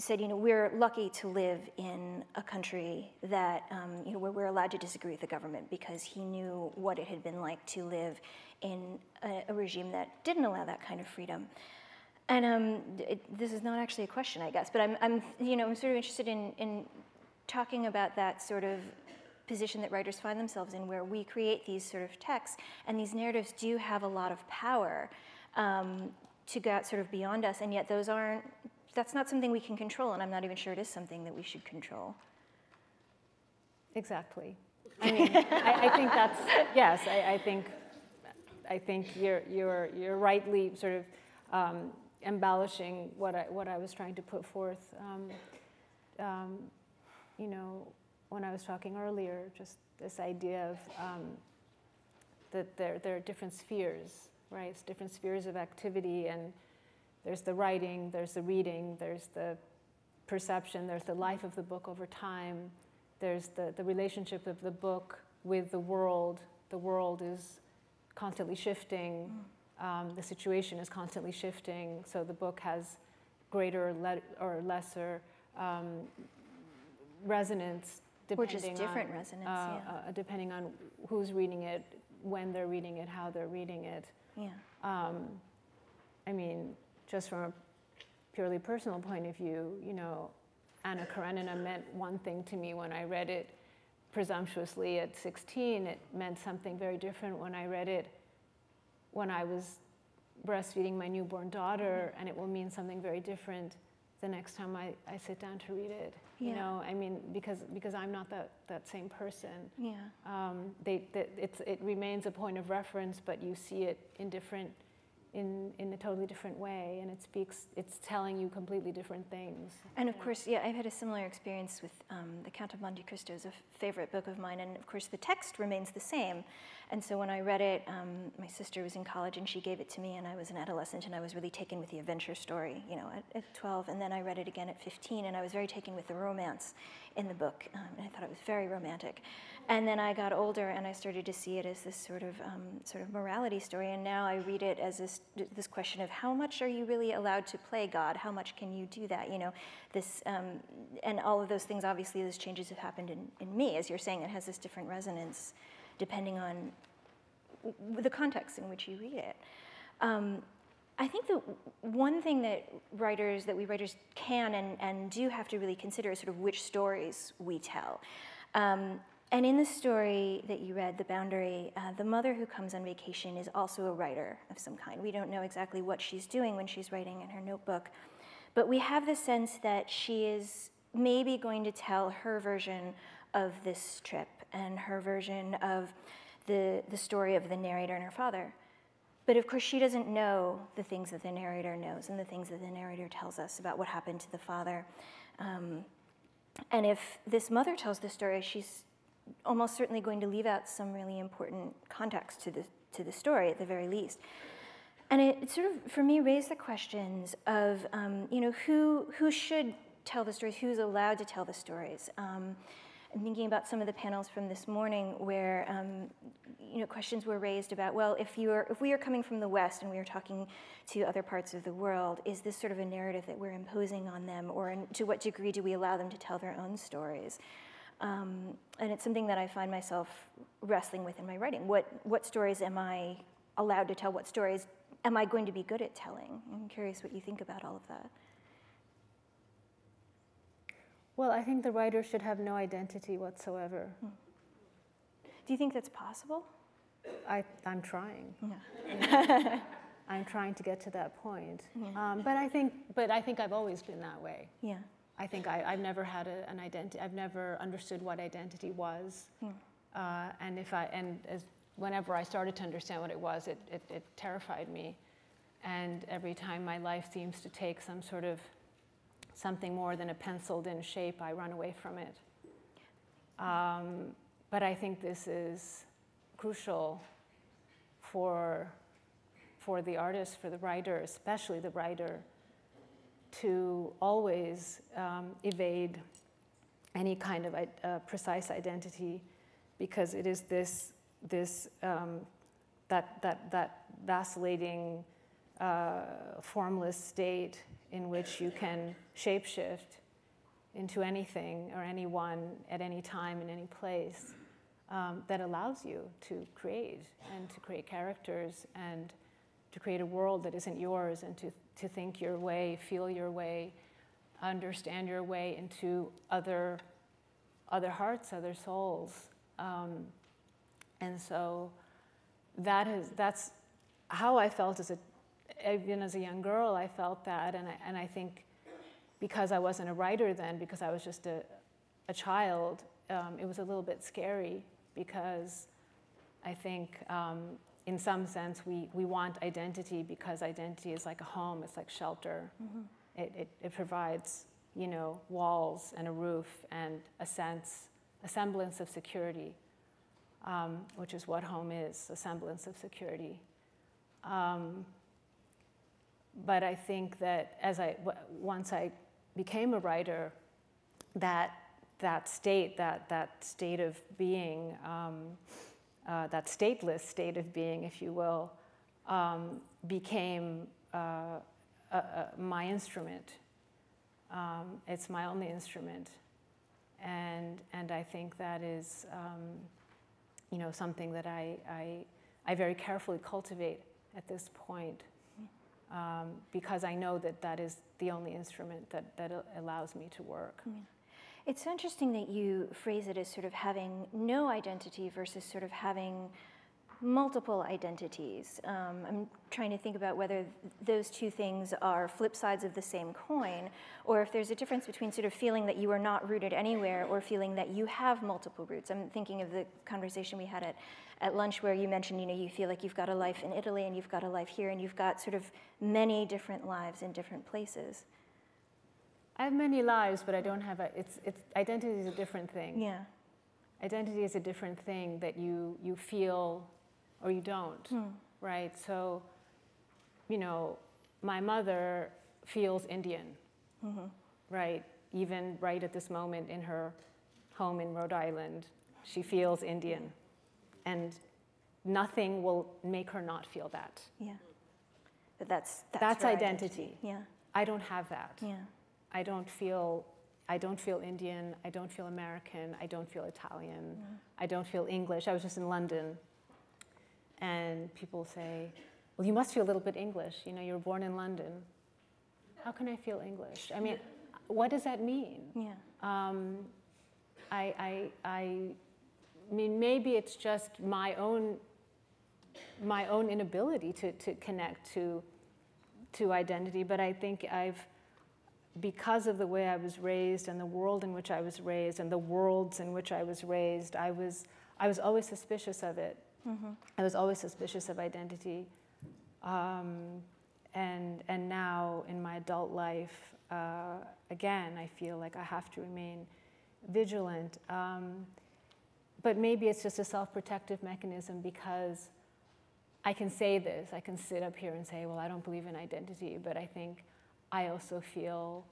said, you know, we're lucky to live in a country that, um, you know, where we're allowed to disagree with the government because he knew what it had been like to live in a, a regime that didn't allow that kind of freedom. And um, it, this is not actually a question, I guess, but I'm, I'm, you know, I'm sort of interested in, in talking about that sort of position that writers find themselves in, where we create these sort of texts, and these narratives do have a lot of power um, to go out sort of beyond us, and yet those aren't. That's not something we can control, and I'm not even sure it is something that we should control. Exactly. I mean, I, I think that's yes. I, I think I think you're you're you're rightly sort of um, embellishing what I what I was trying to put forth. Um, um, you know, when I was talking earlier, just this idea of um, that there there are different spheres, right? It's different spheres of activity, and there's the writing, there's the reading, there's the perception, there's the life of the book over time, there's the, the relationship of the book with the world. The world is constantly shifting, um, the situation is constantly shifting, so the book has greater or lesser um, resonance Or depending just different on, resonance, uh, yeah. uh, depending on who's reading it, when they're reading it, how they're reading it. Yeah. Um, I mean, just from a purely personal point of view, you know, Anna Karenina meant one thing to me when I read it presumptuously at 16. It meant something very different when I read it when I was breastfeeding my newborn daughter, and it will mean something very different the next time I, I sit down to read it. You know, I mean, because, because I'm not that, that same person. Yeah. Um, they, that it's, it remains a point of reference, but you see it in different, in, in a totally different way and it speaks it's telling you completely different things and of course yeah i've had a similar experience with um, the count of monte cristo is a favorite book of mine and of course the text remains the same and so when i read it um, my sister was in college and she gave it to me and i was an adolescent and i was really taken with the adventure story you know at, at 12 and then i read it again at 15 and i was very taken with the romance in the book um, and i thought it was very romantic and then I got older and I started to see it as this sort of um, sort of morality story. And now I read it as this this question of how much are you really allowed to play God? How much can you do that? You know, this um, and all of those things. Obviously, those changes have happened in, in me, as you're saying. It has this different resonance depending on the context in which you read it. Um, I think the one thing that writers, that we writers can and, and do have to really consider is sort of which stories we tell. Um, and in the story that you read, The Boundary, uh, the mother who comes on vacation is also a writer of some kind. We don't know exactly what she's doing when she's writing in her notebook, but we have the sense that she is maybe going to tell her version of this trip and her version of the, the story of the narrator and her father. But of course, she doesn't know the things that the narrator knows and the things that the narrator tells us about what happened to the father. Um, and if this mother tells the story, she's almost certainly going to leave out some really important context to the, to the story at the very least. And it, it sort of, for me, raised the questions of, um, you know, who, who should tell the stories, who's allowed to tell the stories. Um, I'm thinking about some of the panels from this morning where, um, you know, questions were raised about, well, if, you are, if we are coming from the West and we are talking to other parts of the world, is this sort of a narrative that we're imposing on them, or in, to what degree do we allow them to tell their own stories? Um, and it's something that I find myself wrestling with in my writing. What, what stories am I allowed to tell? What stories am I going to be good at telling? I'm curious what you think about all of that. Well, I think the writer should have no identity whatsoever. Hmm. Do you think that's possible? I, am trying. Yeah. I'm trying to get to that point. Yeah. Um, but I think, but I think I've always been that way. Yeah. I think I, have never had a, an identity. I've never understood what identity was, hmm. uh, and if I and as whenever I started to understand what it was, it, it, it terrified me, and every time my life seems to take some sort of something more than a penciled-in shape, I run away from it. Um, but I think this is crucial for for the artist, for the writer, especially the writer to always um, evade any kind of uh, precise identity because it is this, this um, that, that, that vacillating, uh, formless state in which you can shapeshift into anything or anyone at any time in any place um, that allows you to create and to create characters and to create a world that isn't yours and to to think your way, feel your way, understand your way into other, other hearts, other souls. Um, and so that is, that's how I felt as a, even as a young girl, I felt that. And I, and I think because I wasn't a writer then, because I was just a, a child, um, it was a little bit scary because I think um, in some sense, we, we want identity because identity is like a home, it's like shelter. Mm-hmm. It, it, it, provides, you know, walls and a roof and a sense, a semblance of security, um, which is what home is, a semblance of security. Um, but I think that as I, once I became a writer, that, that state, that, that state of being, um, uh, that stateless state of being, if you will, um, became uh, my instrument. Um, it's my only instrument. And, and I think that is, um, you know, something that I, I, I, very carefully cultivate at this point um, because I know that that is the only instrument that, that allows me to work. Yeah. It's so interesting that you phrase it as sort of having no identity versus sort of having multiple identities. Um, I'm trying to think about whether th- those two things are flip sides of the same coin, or if there's a difference between sort of feeling that you are not rooted anywhere or feeling that you have multiple roots. I'm thinking of the conversation we had at, at lunch where you mentioned, you know, you feel like you've got a life in Italy and you've got a life here and you've got sort of many different lives in different places. I have many lives, but I don't have a, it's, it's, identity is a different thing. Yeah. Identity is a different thing that you, you feel or you don't, Hmm. right? So, you know, my mother feels Indian, Mm-hmm. right? Even right at this moment in her home in Rhode Island, she feels Indian. And nothing will make her not feel that. Yeah. But that's that's, That's her identity. Yeah. I don't have that. Yeah. I don't feel I don't feel Indian, I don't feel American, I don't feel Italian, I don't feel English. I was just in London and people say, "Well, you must feel a little bit English. You know, you were born in London. How can I feel English?" I mean, what does that mean? Yeah. Um, I, I, I mean, maybe it's just my own, my own inability to, to connect to, to identity, but I think I've, because of the way I was raised and the world in which I was raised and the worlds in which I was raised, I was, I was always suspicious of it. I was always suspicious of identity. Um, and, and now in my adult life, uh, again, I feel like I have to remain vigilant. Um, but maybe it's just a self protective mechanism because I can say this. I can sit up here and say, well, I don't believe in identity, but I think I also feel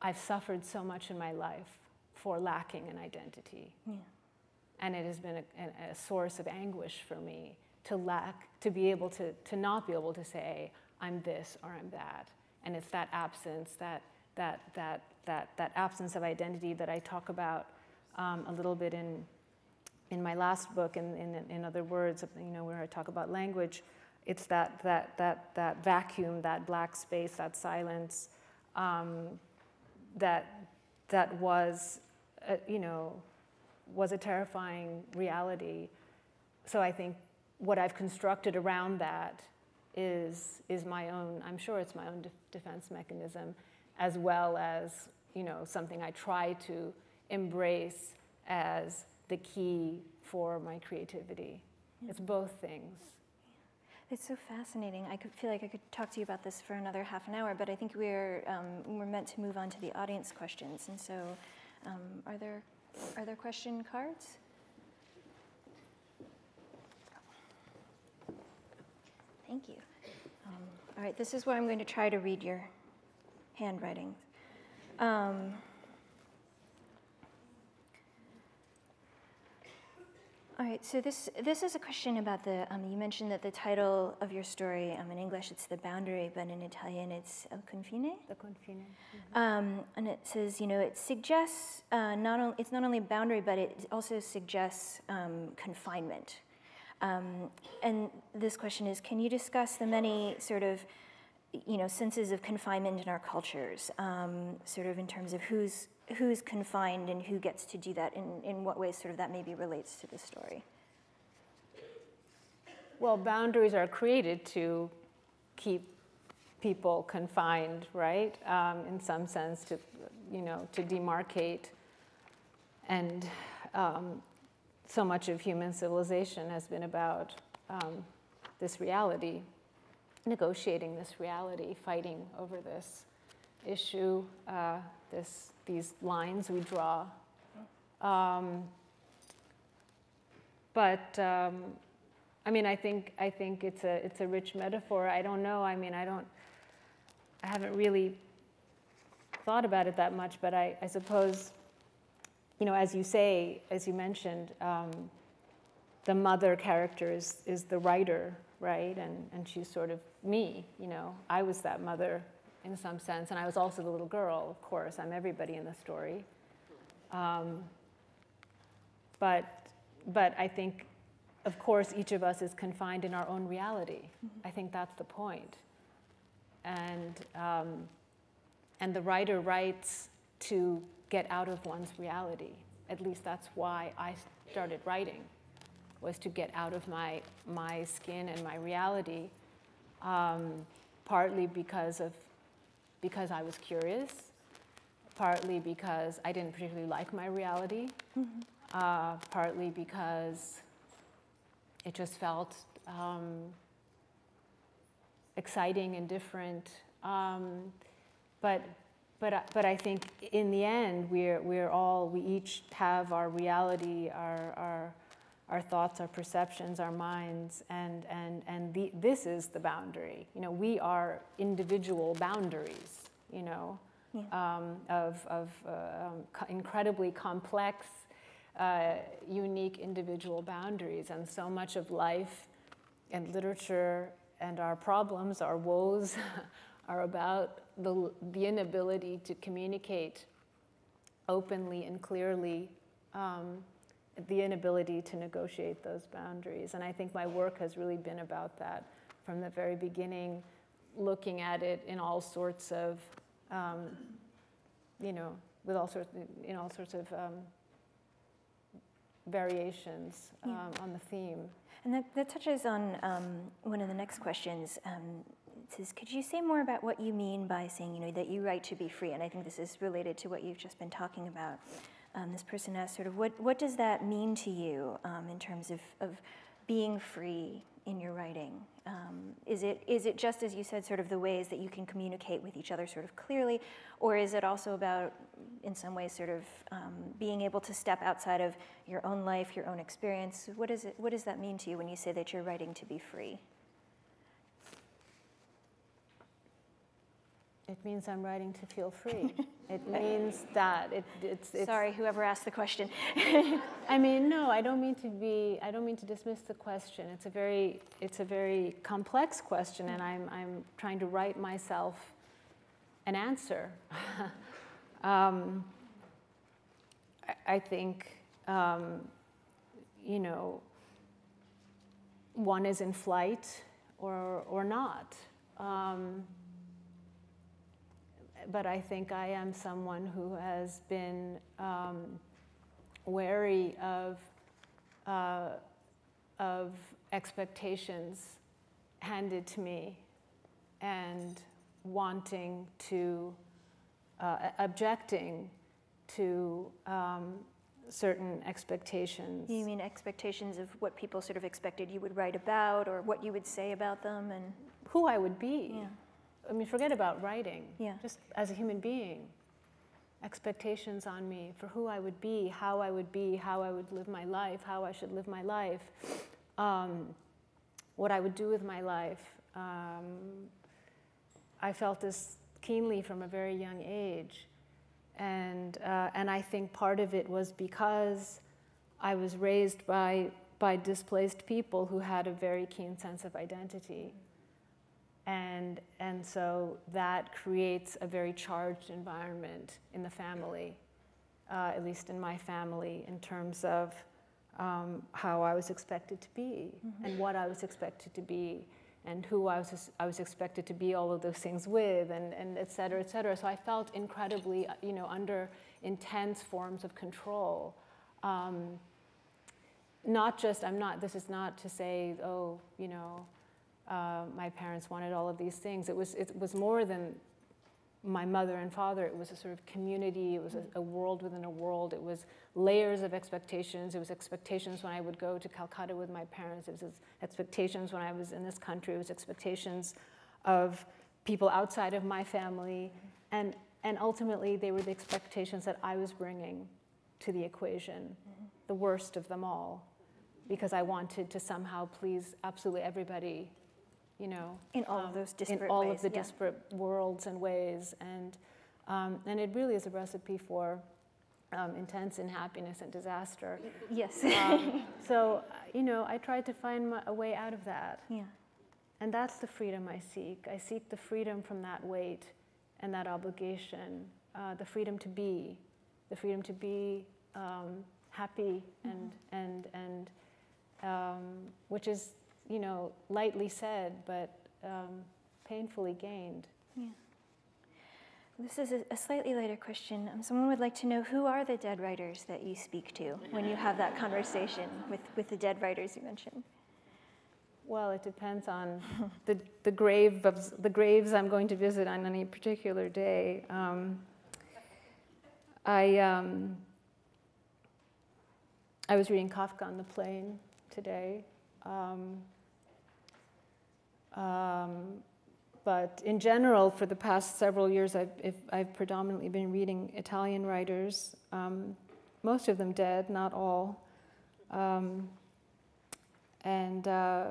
I've suffered so much in my life for lacking an identity. Yeah. And it has been a, a, source of anguish for me to lack, to be able to, to not be able to say, I'm this or I'm that. And it's that absence, that, that, that, that, that absence of identity that I talk about um, a little bit in, in my last book, in, in, in other words, you know, where I talk about language. It's that, that, that, that vacuum, that black space, that silence um, that, that was, uh, you know, was a terrifying reality. So I think what I've constructed around that is, is my own, I'm sure it's my own de- defense mechanism, as well as, you know, something I try to embrace as the key for my creativity. It's both things. It's so fascinating. I could feel like I could talk to you about this for another half an hour, but I think we're um, we're meant to move on to the audience questions. And so, um, are there are there question cards? Thank you. Um, all right, this is where I'm going to try to read your handwriting. Um, All right, so this this is a question about the. Um, you mentioned that the title of your story, um, in English, it's the boundary, but in Italian, it's Il confine. The confine. Um, and it says, you know, it suggests uh, not only it's not only a boundary, but it also suggests um, confinement. Um, and this question is, can you discuss the many sort of, you know, senses of confinement in our cultures, um, sort of in terms of who's who's confined and who gets to do that, and in what ways sort of that maybe relates to the story? Well, boundaries are created to keep people confined, right? Um, in some sense, to you know, to demarcate. And um, so much of human civilization has been about um, this reality, negotiating this reality, fighting over this issue, uh, this these lines we draw. Um, but um, I mean, I think I think it's a it's a rich metaphor. I don't know. I mean, I don't. I haven't really thought about it that much, but I, I suppose, you know, as you say, as you mentioned, um, the mother character is, is the writer, right? And and she's sort of me. You know, I was that mother in some sense, and I was also the little girl. Of course, I'm everybody in the story. Um, but but I think of course, each of us is confined in our own reality. I think that's the point. And, um, and the writer writes to get out of one's reality. At least that's why I started writing, was to get out of my, my skin and my reality, um, partly because, of, because I was curious, partly because I didn't particularly like my reality, mm-hmm. uh, partly because it just felt um, exciting and different. Um, but, but, but I think in the end, we're, we're all, we each have our reality, our, our, our thoughts, our perceptions, our minds, and, and, and the, this is the boundary. You know, we are individual boundaries, you know, yeah. um, of, of uh, um, incredibly complex, uh, unique individual boundaries. And so much of life and literature and our problems, our woes, are about the, the inability to communicate openly and clearly, um, the inability to negotiate those boundaries. And I think my work has really been about that from the very beginning, looking at it in all sorts of, um, you know, with all sorts, in all sorts of um, variations yeah. Um, on the theme. And that, that touches on um, one of the next questions. Um, it says, could you say more about what you mean by saying, you know, that you write to be free? And I think this is related to what you've just been talking about. Um, this person asked sort of, what, what does that mean to you um, in terms of, of being free in your writing? Um, is, it, is it just, as you said, sort of the ways that you can communicate with each other sort of clearly, or is it also about, in some ways, sort of um, being able to step outside of your own life, your own experience? What, is it, what does that mean to you when you say that you're writing to be free? It means I'm writing to feel free. it means that it, it's, it's, Sorry, whoever asked the question. I mean, no, I don't mean to be. I don't mean to dismiss the question. It's a very, it's a very complex question, and I'm, I'm trying to write myself an answer. um, I, I, think, um, you know, one is in flight or or not. Um, but I think I am someone who has been um, wary of, uh, of expectations handed to me and wanting to, uh, objecting to um, certain expectations. You mean expectations of what people sort of expected you would write about or what you would say about them and who I would be. Yeah. I mean, forget about writing. Yeah. Just as a human being, expectations on me for who I would be, how I would be, how I would live my life, how I should live my life, um, what I would do with my life. Um, I felt this keenly from a very young age. And, uh, and I think part of it was because I was raised by, by displaced people who had a very keen sense of identity. And, and so that creates a very charged environment in the family, uh, at least in my family, in terms of um, how I was expected to be mm-hmm. and what I was expected to be and who I was, I was expected to be all of those things with and, and et cetera, et cetera. So I felt incredibly, you know, under intense forms of control. Um, not just, I'm not, this is not to say, oh, you know, uh, my parents wanted all of these things. It was, it was more than my mother and father. It was a sort of community. It was a, a, world within a world. It was layers of expectations. It was expectations when I would go to Calcutta with my parents. It was expectations when I was in this country. It was expectations of people outside of my family. And, and ultimately, they were the expectations that I was bringing to the equation, the worst of them all, because I wanted to somehow please absolutely everybody you know, in all um, of those disparate in all ways, of the yeah. disparate worlds and ways, and um, and it really is a recipe for um, intense unhappiness and disaster. Yes. Um, so you know, I tried to find my, a way out of that. Yeah. And that's the freedom I seek. I seek the freedom from that weight and that obligation, uh, the freedom to be, the freedom to be um, happy and mm-hmm. and and um, which is you know, lightly said, but um, painfully gained. Yeah. This is a, a slightly later question. Um, someone would like to know who are the dead writers that you speak to when you have that conversation with, with the dead writers you mentioned? Well, it depends on the, the, grave of, the graves I'm going to visit on any particular day. Um, I, um, I was reading Kafka on the plane today. Um, um, but in general, for the past several years, I've, if, I've predominantly been reading Italian writers, um, most of them dead, not all. Um, and uh,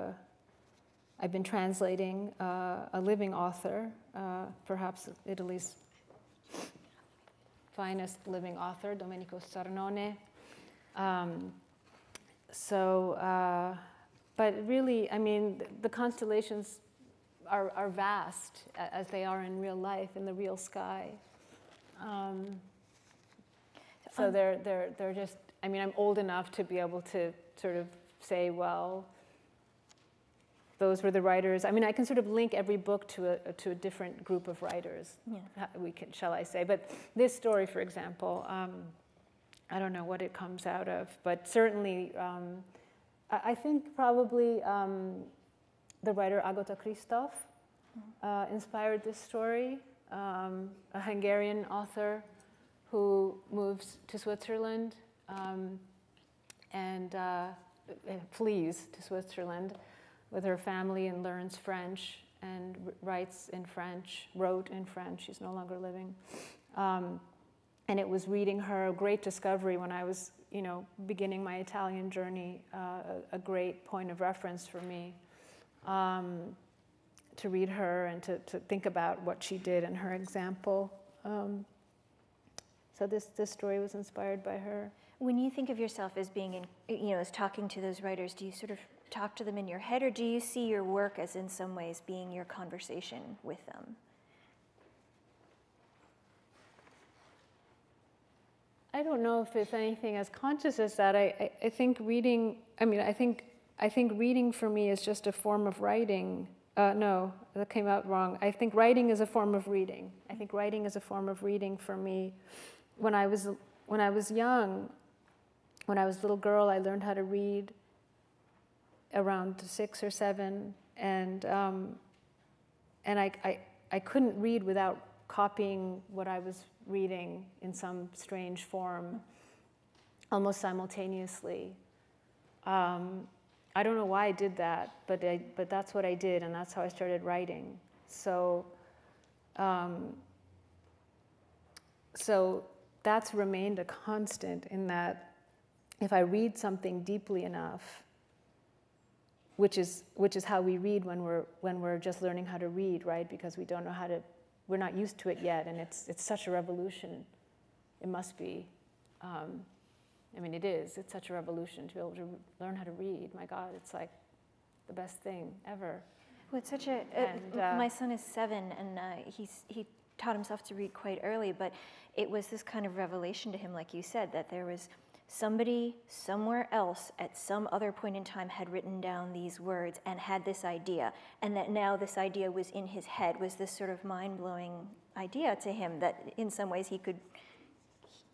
I've been translating uh, a living author, uh, perhaps Italy's finest living author, Domenico Starnone. Um, so, uh, but really, I mean, the, the constellations are, are, vast as they are in real life, in the real sky. Um, so um, they're, they're, they're just, I mean, I'm old enough to be able to sort of say, well, those were the writers. I mean, I can sort of link every book to a, to a different group of writers, yeah. we can, shall I say. But this story, for example, um, I don't know what it comes out of, but certainly um, I, think probably um, the writer Agota Kristof mm-hmm. uh, inspired this story, um, a Hungarian author who moves to Switzerland um, and uh, flees to Switzerland with her family and learns French and writes in French, wrote in French. She's no longer living. Um, and it was reading her a great discovery when I was, you know, beginning my Italian journey, uh, a, great point of reference for me um, to read her and to, to think about what she did and her example. Um, so this, this story was inspired by her. When you think of yourself as being, in, you know, as talking to those writers, do you sort of talk to them in your head, or do you see your work as in some ways being your conversation with them? I don't know if it's anything as conscious as that. I, I, I, think reading, I mean, I think, I think reading for me is just a form of writing. Uh, no, that came out wrong. I think writing is a form of reading. I think writing is a form of reading for me. When I was, when I was young, when I was a little girl, I learned how to read around six or seven, and um, and I, I I couldn't read without copying what I was reading in some strange form, almost simultaneously. Um, I don't know why I did that, but I, but that's what I did, and that's how I started writing. So. Um, so that's remained a constant in that if I read something deeply enough, which is, which is how we read when we're, when we're just learning how to read, right? Because we don't know how to, we're not used to it yet, and it's, it's such a revolution. It must be. Um, I mean, it is. It's such a revolution to be able to learn how to read. My God, it's like the best thing ever. Well, it's such a. And, uh, my son is seven, and uh, he's he taught himself to read quite early, but it was this kind of revelation to him, like you said, that there was somebody somewhere else at some other point in time had written down these words and had this idea, and that now this idea was in his head, was this sort of mind blowing idea to him that in some ways he could.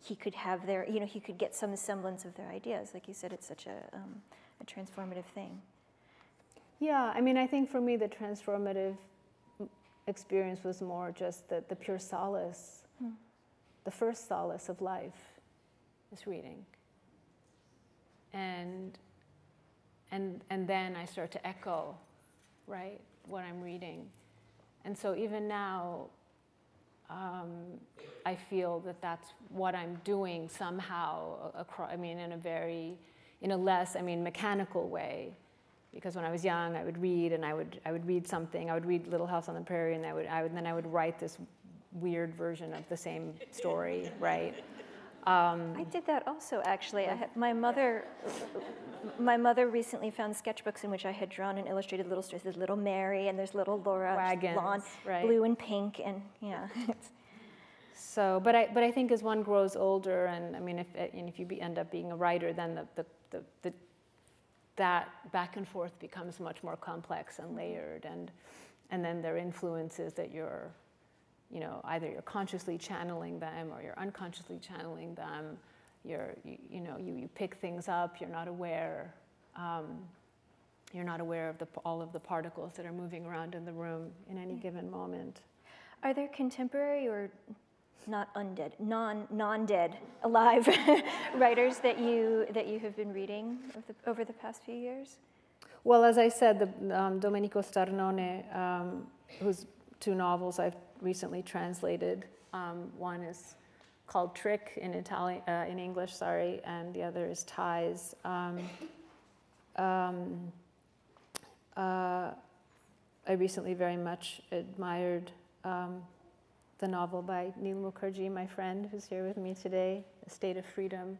He could have their, you know, he could get some semblance of their ideas. Like you said, it's such a, um, a transformative thing. Yeah, I mean, I think for me, the transformative experience was more just the, the pure solace, hmm. the first solace of life is reading and and and then I start to echo, right, what I'm reading, and so even now, um, I feel that that's what I'm doing somehow. Across, I mean, in a very, in a less, I mean, mechanical way, because when I was young, I would read and I would I would read something. I would read Little House on the Prairie, and I would I would then I would write this weird version of the same story, right? Um, I did that also, actually. Had, my mother, my mother recently found sketchbooks in which I had drawn and illustrated little stories. There's little Mary and there's little Laura, Wagons, blonde, right. blue and pink, and yeah. so, but I, but I think as one grows older, and I mean, if and if you be, end up being a writer, then the, the, the, the that back and forth becomes much more complex and layered, and and then there are influences that you're you know, either you're consciously channeling them or you're unconsciously channeling them. You're, you, you know, you, you pick things up, you're not aware. Um, you're not aware of the, all of the particles that are moving around in the room in any given moment. Are there contemporary or not undead, non non-dead, alive writers that you that you have been reading over the, over the past few years? Well, as I said, the, um, Domenico Starnone, um, whose two novels I've recently translated. Um, one is called Trick in Italian, uh, in English, sorry, and the other is Ties. Um, um, uh, I recently very much admired um, the novel by Neel Mukherjee, my friend, who's here with me today, A State of Freedom.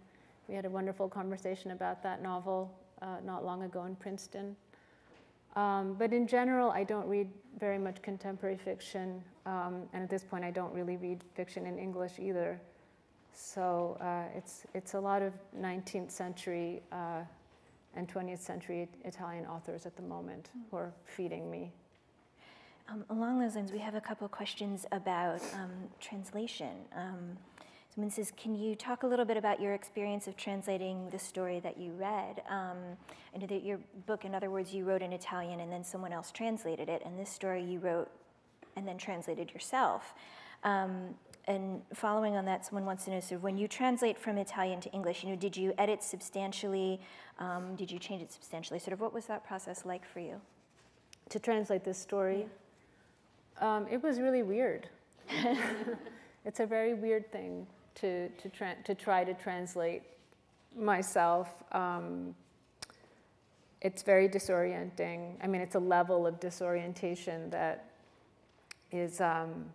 We had a wonderful conversation about that novel uh, not long ago in Princeton. Um, but in general, I don't read very much contemporary fiction, um, and at this point, I don't really read fiction in English either. So uh, it's, it's a lot of 19th century uh, and 20th century Italian authors at the moment who are feeding me. Um, along those lines, we have a couple of questions about um, translation. Someone says, Can you talk a little bit about your experience of translating the story that you read? Um, I know that your book, in other words, you wrote in Italian and then someone else translated it, and this story you wrote and then translated yourself. Um, and following on that, someone wants to know, sort of when you translate from Italian to English, you know, did you edit substantially? Um, did you change it substantially? Sort of what was that process like for you? To translate this story? Yeah. Um, it was really weird. it's a very weird thing to, to, to try to translate myself. Um, it's very disorienting. I mean, it's a level of disorientation that is, um,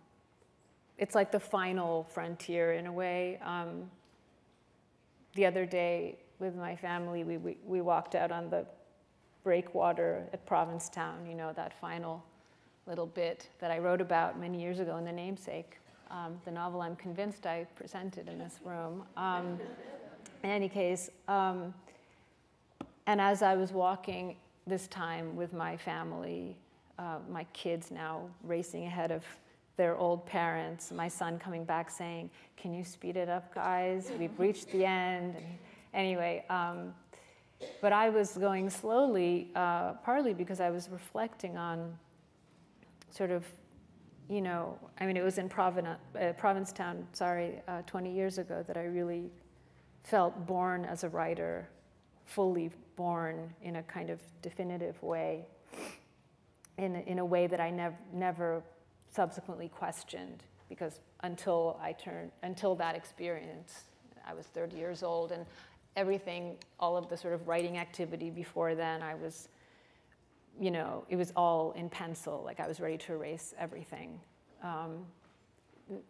it's like the final frontier in a way. Um, the other day with my family, we, we, we walked out on the breakwater at Provincetown, you know, that final little bit that I wrote about many years ago in The Namesake, um, the novel I'm convinced I presented in this room. Um, in any case, um, and as I was walking this time with my family, uh, my kids now racing ahead of their old parents, my son coming back saying, Can you speed it up, guys? We've reached the end. And anyway, um, but I was going slowly, uh, partly because I was reflecting on sort of, you know, I mean, it was in Provin- uh, Provincetown, sorry, uh, 20 years ago that I really felt born as a writer, fully born in a kind of definitive way in, in a way that I nev- never subsequently questioned because until I turned, until that experience, I was 30 years old and everything, all of the sort of writing activity before then, I was, you know, it was all in pencil, like I was ready to erase everything. Um,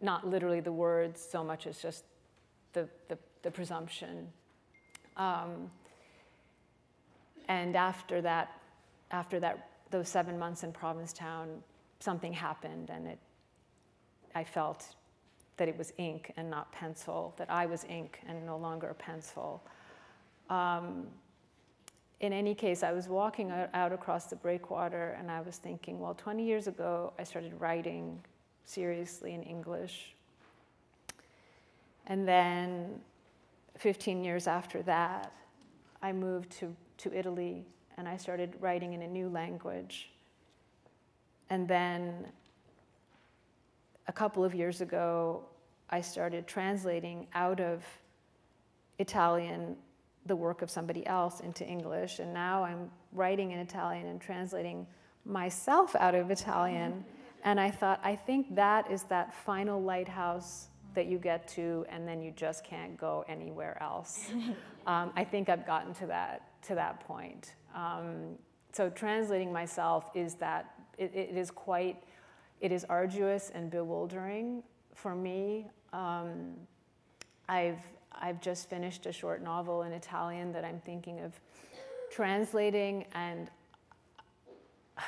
not literally the words so much as just the, the, the presumption. Um, and after that, after that those seven months in Provincetown, something happened and it, I felt that it was ink and not pencil, that I was ink and no longer a pencil. Um, in any case, I was walking out across the breakwater and I was thinking, well, 20 years ago, I started writing seriously in English. And then 15 years after that, I moved to, to Italy and I started writing in a new language. And then a couple of years ago, I started translating out of Italian the work of somebody else into English. And now I'm writing in Italian and translating myself out of Italian. And I thought, I think that is that final lighthouse that you get to, and then you just can't go anywhere else. um, I think I've gotten to that, to that point. Um, so translating myself is that, it, it is quite, it is arduous and bewildering for me. Um, I've, I've just finished a short novel in Italian that I'm thinking of translating and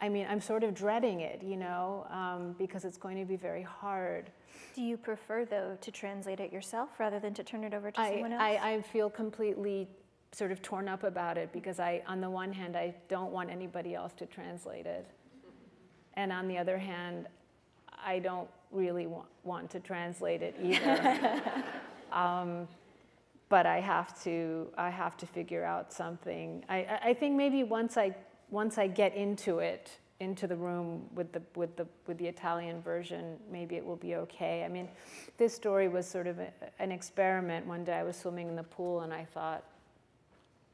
I mean, I'm sort of dreading it, you know, um, because it's going to be very hard. Do you prefer, though, to translate it yourself rather than to turn it over to I, someone else? I, I feel completely sort of torn up about it because I, on the one hand, I don't want anybody else to translate it. And on the other hand, I don't really want, want to translate it either. um, but I have to I have to figure out something. I, I think maybe once I once I get into it, into the room with the with the with the Italian version, maybe it will be okay. I mean, this story was sort of a, an experiment. One day I was swimming in the pool and I thought,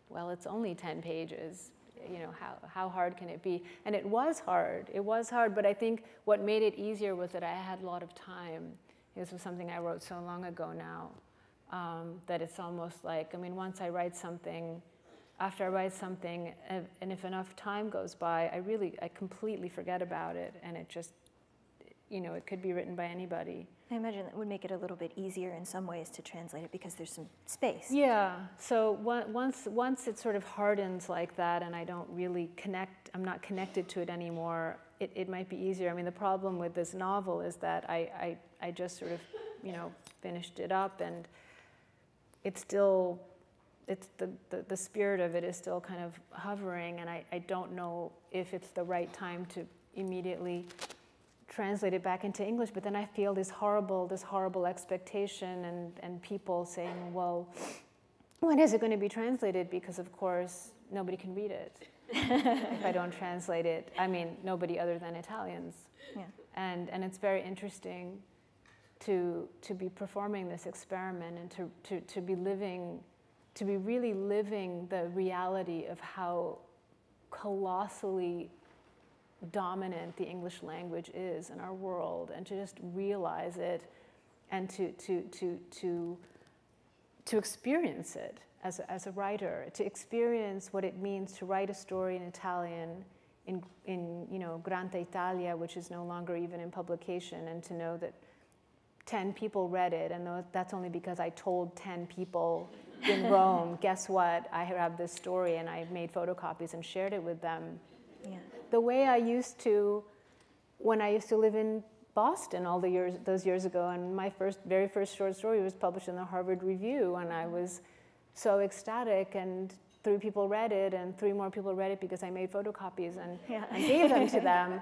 well, it's only 10 pages. You know, how, how hard can it be? And it was hard. It was hard, but I think what made it easier was that I had a lot of time. This was something I wrote so long ago now um, that it's almost like, I mean, once I write something, after I write something, and if enough time goes by, I really, I completely forget about it, and it just, you know, it could be written by anybody. I imagine that would make it a little bit easier in some ways to translate it because there's some space. Yeah. So once once it sort of hardens like that, and I don't really connect, I'm not connected to it anymore. It, it might be easier. I mean, the problem with this novel is that I, I I just sort of, you know, finished it up, and it's still it's the, the, the, spirit of it is still kind of hovering, and I, I don't know if it's the right time to immediately translate it back into English. But then I feel this horrible, this horrible expectation, and, and people saying, well, when is it going to be translated? Because, of course, nobody can read it if I don't translate it. I mean, nobody other than Italians. Yeah. And, and it's very interesting to, to be performing this experiment and to, to, to be living to be really living the reality of how colossally dominant the English language is in our world and to just realize it and to, to, to, to, to experience it as a, as a writer, to experience what it means to write a story in Italian in, in you know, Granta Italia, which is no longer even in publication, and to know that 10 people read it, and that's only because I told 10 people in Rome, guess what? I have this story, and I made photocopies and shared it with them. Yeah. The way I used to, when I used to live in Boston all the years, those years ago, and my first, very first short story was published in the Harvard Review, and I was so ecstatic, and three people read it, and three more people read it because I made photocopies and, yeah. and gave them to them.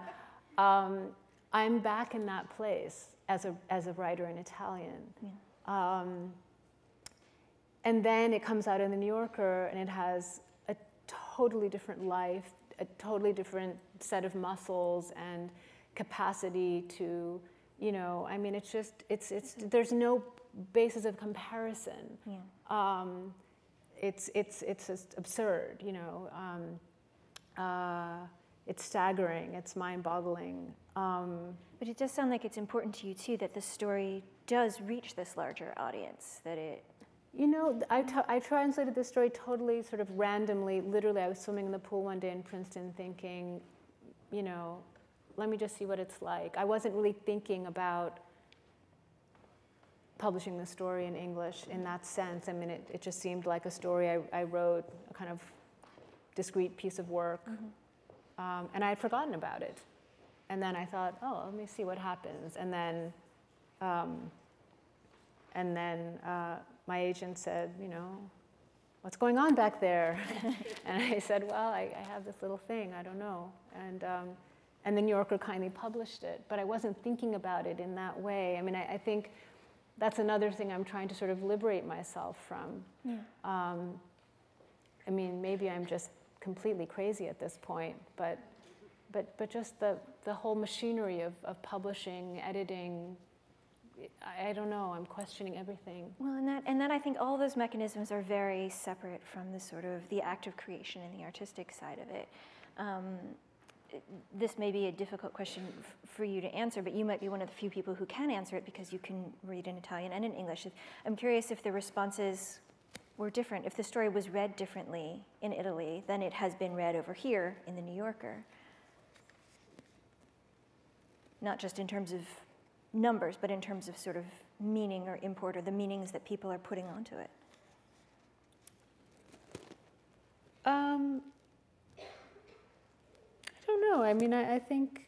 Um, I'm back in that place as a, as a writer in Italian. Yeah. Um, and then it comes out in the New Yorker and it has a totally different life, a totally different set of muscles and capacity to, you know, I mean, it's just, it's, it's, there's no basis of comparison. Yeah. Um, it's, it's, it's just absurd, you know. Um, uh, it's staggering, it's mind boggling. Um, but it does sound like it's important to you too that the story does reach this larger audience, that it you know, I, I translated this story totally sort of randomly. Literally, I was swimming in the pool one day in Princeton thinking, you know, let me just see what it's like. I wasn't really thinking about publishing the story in English in that sense. I mean, it, it just seemed like a story I, I wrote, a kind of discrete piece of work. Mm-hmm. Um, and I had forgotten about it. And then I thought, oh, let me see what happens. And then, um, and then uh, my agent said, you know, what's going on back there? and I said, well, I, I, have this little thing, I don't know. And, um, and the New Yorker kindly published it, but I wasn't thinking about it in that way. I mean, I, I think that's another thing I'm trying to sort of liberate myself from. Yeah. Um, I mean, maybe I'm just completely crazy at this point, but, but, but just the, the whole machinery of, of publishing, editing, I don't know. I'm questioning everything. Well, and that and that I think all those mechanisms are very separate from the sort of the act of creation and the artistic side of it. Um, this may be a difficult question for you to answer, but you might be one of the few people who can answer it because you can read in Italian and in English. I'm curious if the responses were different, if the story was read differently in Italy than it has been read over here in the New Yorker. Not just in terms of numbers, but in terms of sort of meaning or import or the meanings that people are putting onto it? Um, I don't know. I mean, I, I think,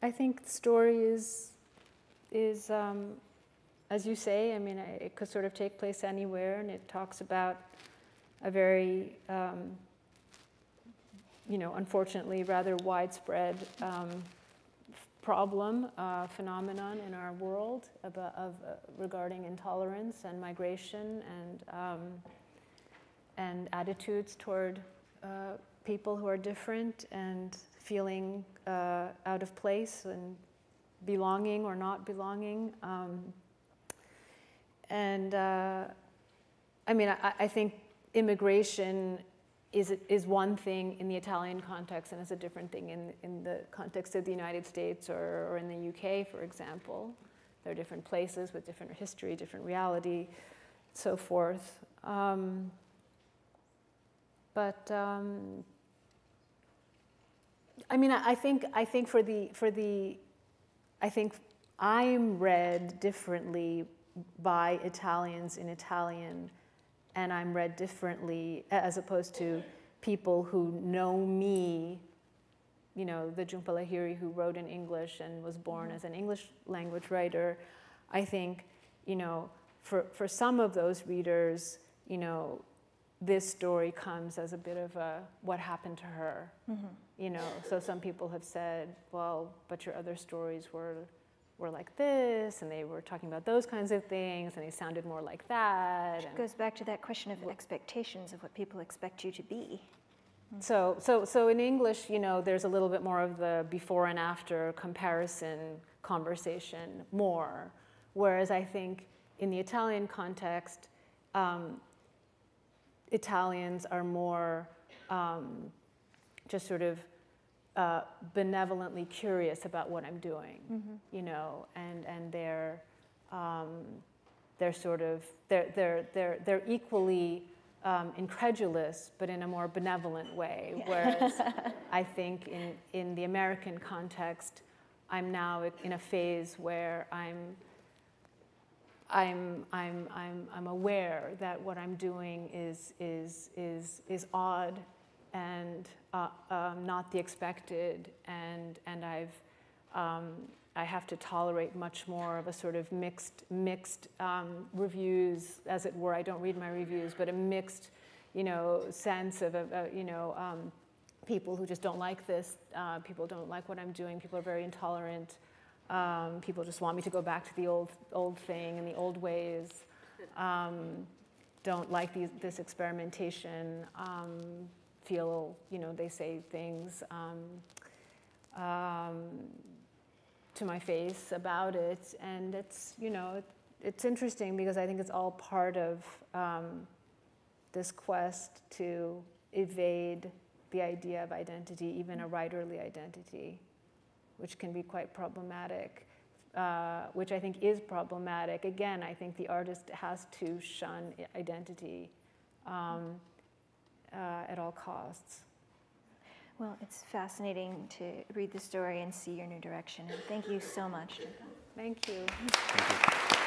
I think the story is, is um, as you say. I mean, it could sort of take place anywhere, and it talks about a very, um, you know, unfortunately, rather widespread um, problem, uh, phenomenon in our world about, of, uh, regarding intolerance and migration and, um, and attitudes toward uh, people who are different and feeling uh, out of place and belonging or not belonging. And uh, I mean, I, I think immigration is, is one thing in the Italian context and is a different thing in, in the context of the United States or, or in the UK, for example. There are different places with different history, different reality, so forth. Um, but um, I mean, I, I think I think for the for the I think I'm read differently by Italians in Italian and I'm read differently as opposed to people who know me, you know, the Jhumpa Lahiri who wrote in English and was born as an English language writer. I think, you know, for, for some of those readers, you know, this story comes as a bit of a what happened to her. Mm-hmm. You know, so some people have said, well, but your other stories were were like this, and they were talking about those kinds of things, and they sounded more like that. It goes back to that question of expectations of what people expect you to be. So, so, so in English, you know, there's a little bit more of the before and after comparison conversation more, whereas I think in the Italian context, um, Italians are more um, just sort of uh, benevolently curious about what I'm doing, mm-hmm. you know, and and they're um, they're sort of they're they're they're they're equally um, incredulous, but in a more benevolent way. Yeah. Whereas I think in in the American context, I'm now in a phase where I'm. I'm, I'm, I'm, I'm aware that what I'm doing is, is, is, is odd and uh, um, not the expected, and and I've um, I have to tolerate much more of a sort of mixed mixed um, reviews, as it were. I don't read my reviews, but a mixed, you know, sense of a, a you know. Um, people who just don't like this, uh, people don't like what I'm doing, people are very intolerant, um, people just want me to go back to the old, old thing and the old ways, um, don't like these, this experimentation, feel, you know, they say things um, um, to my face about it. And it's, you know, it, it's interesting because I think it's all part of um, this quest to evade the idea of identity, even a writerly identity, which can be quite problematic. Uh, which I think is problematic. Again, I think the artist has to shun identity. Um, uh, at all costs. Well, it's fascinating to read the story and see your new direction. And thank you so much. Thank you. Thank you.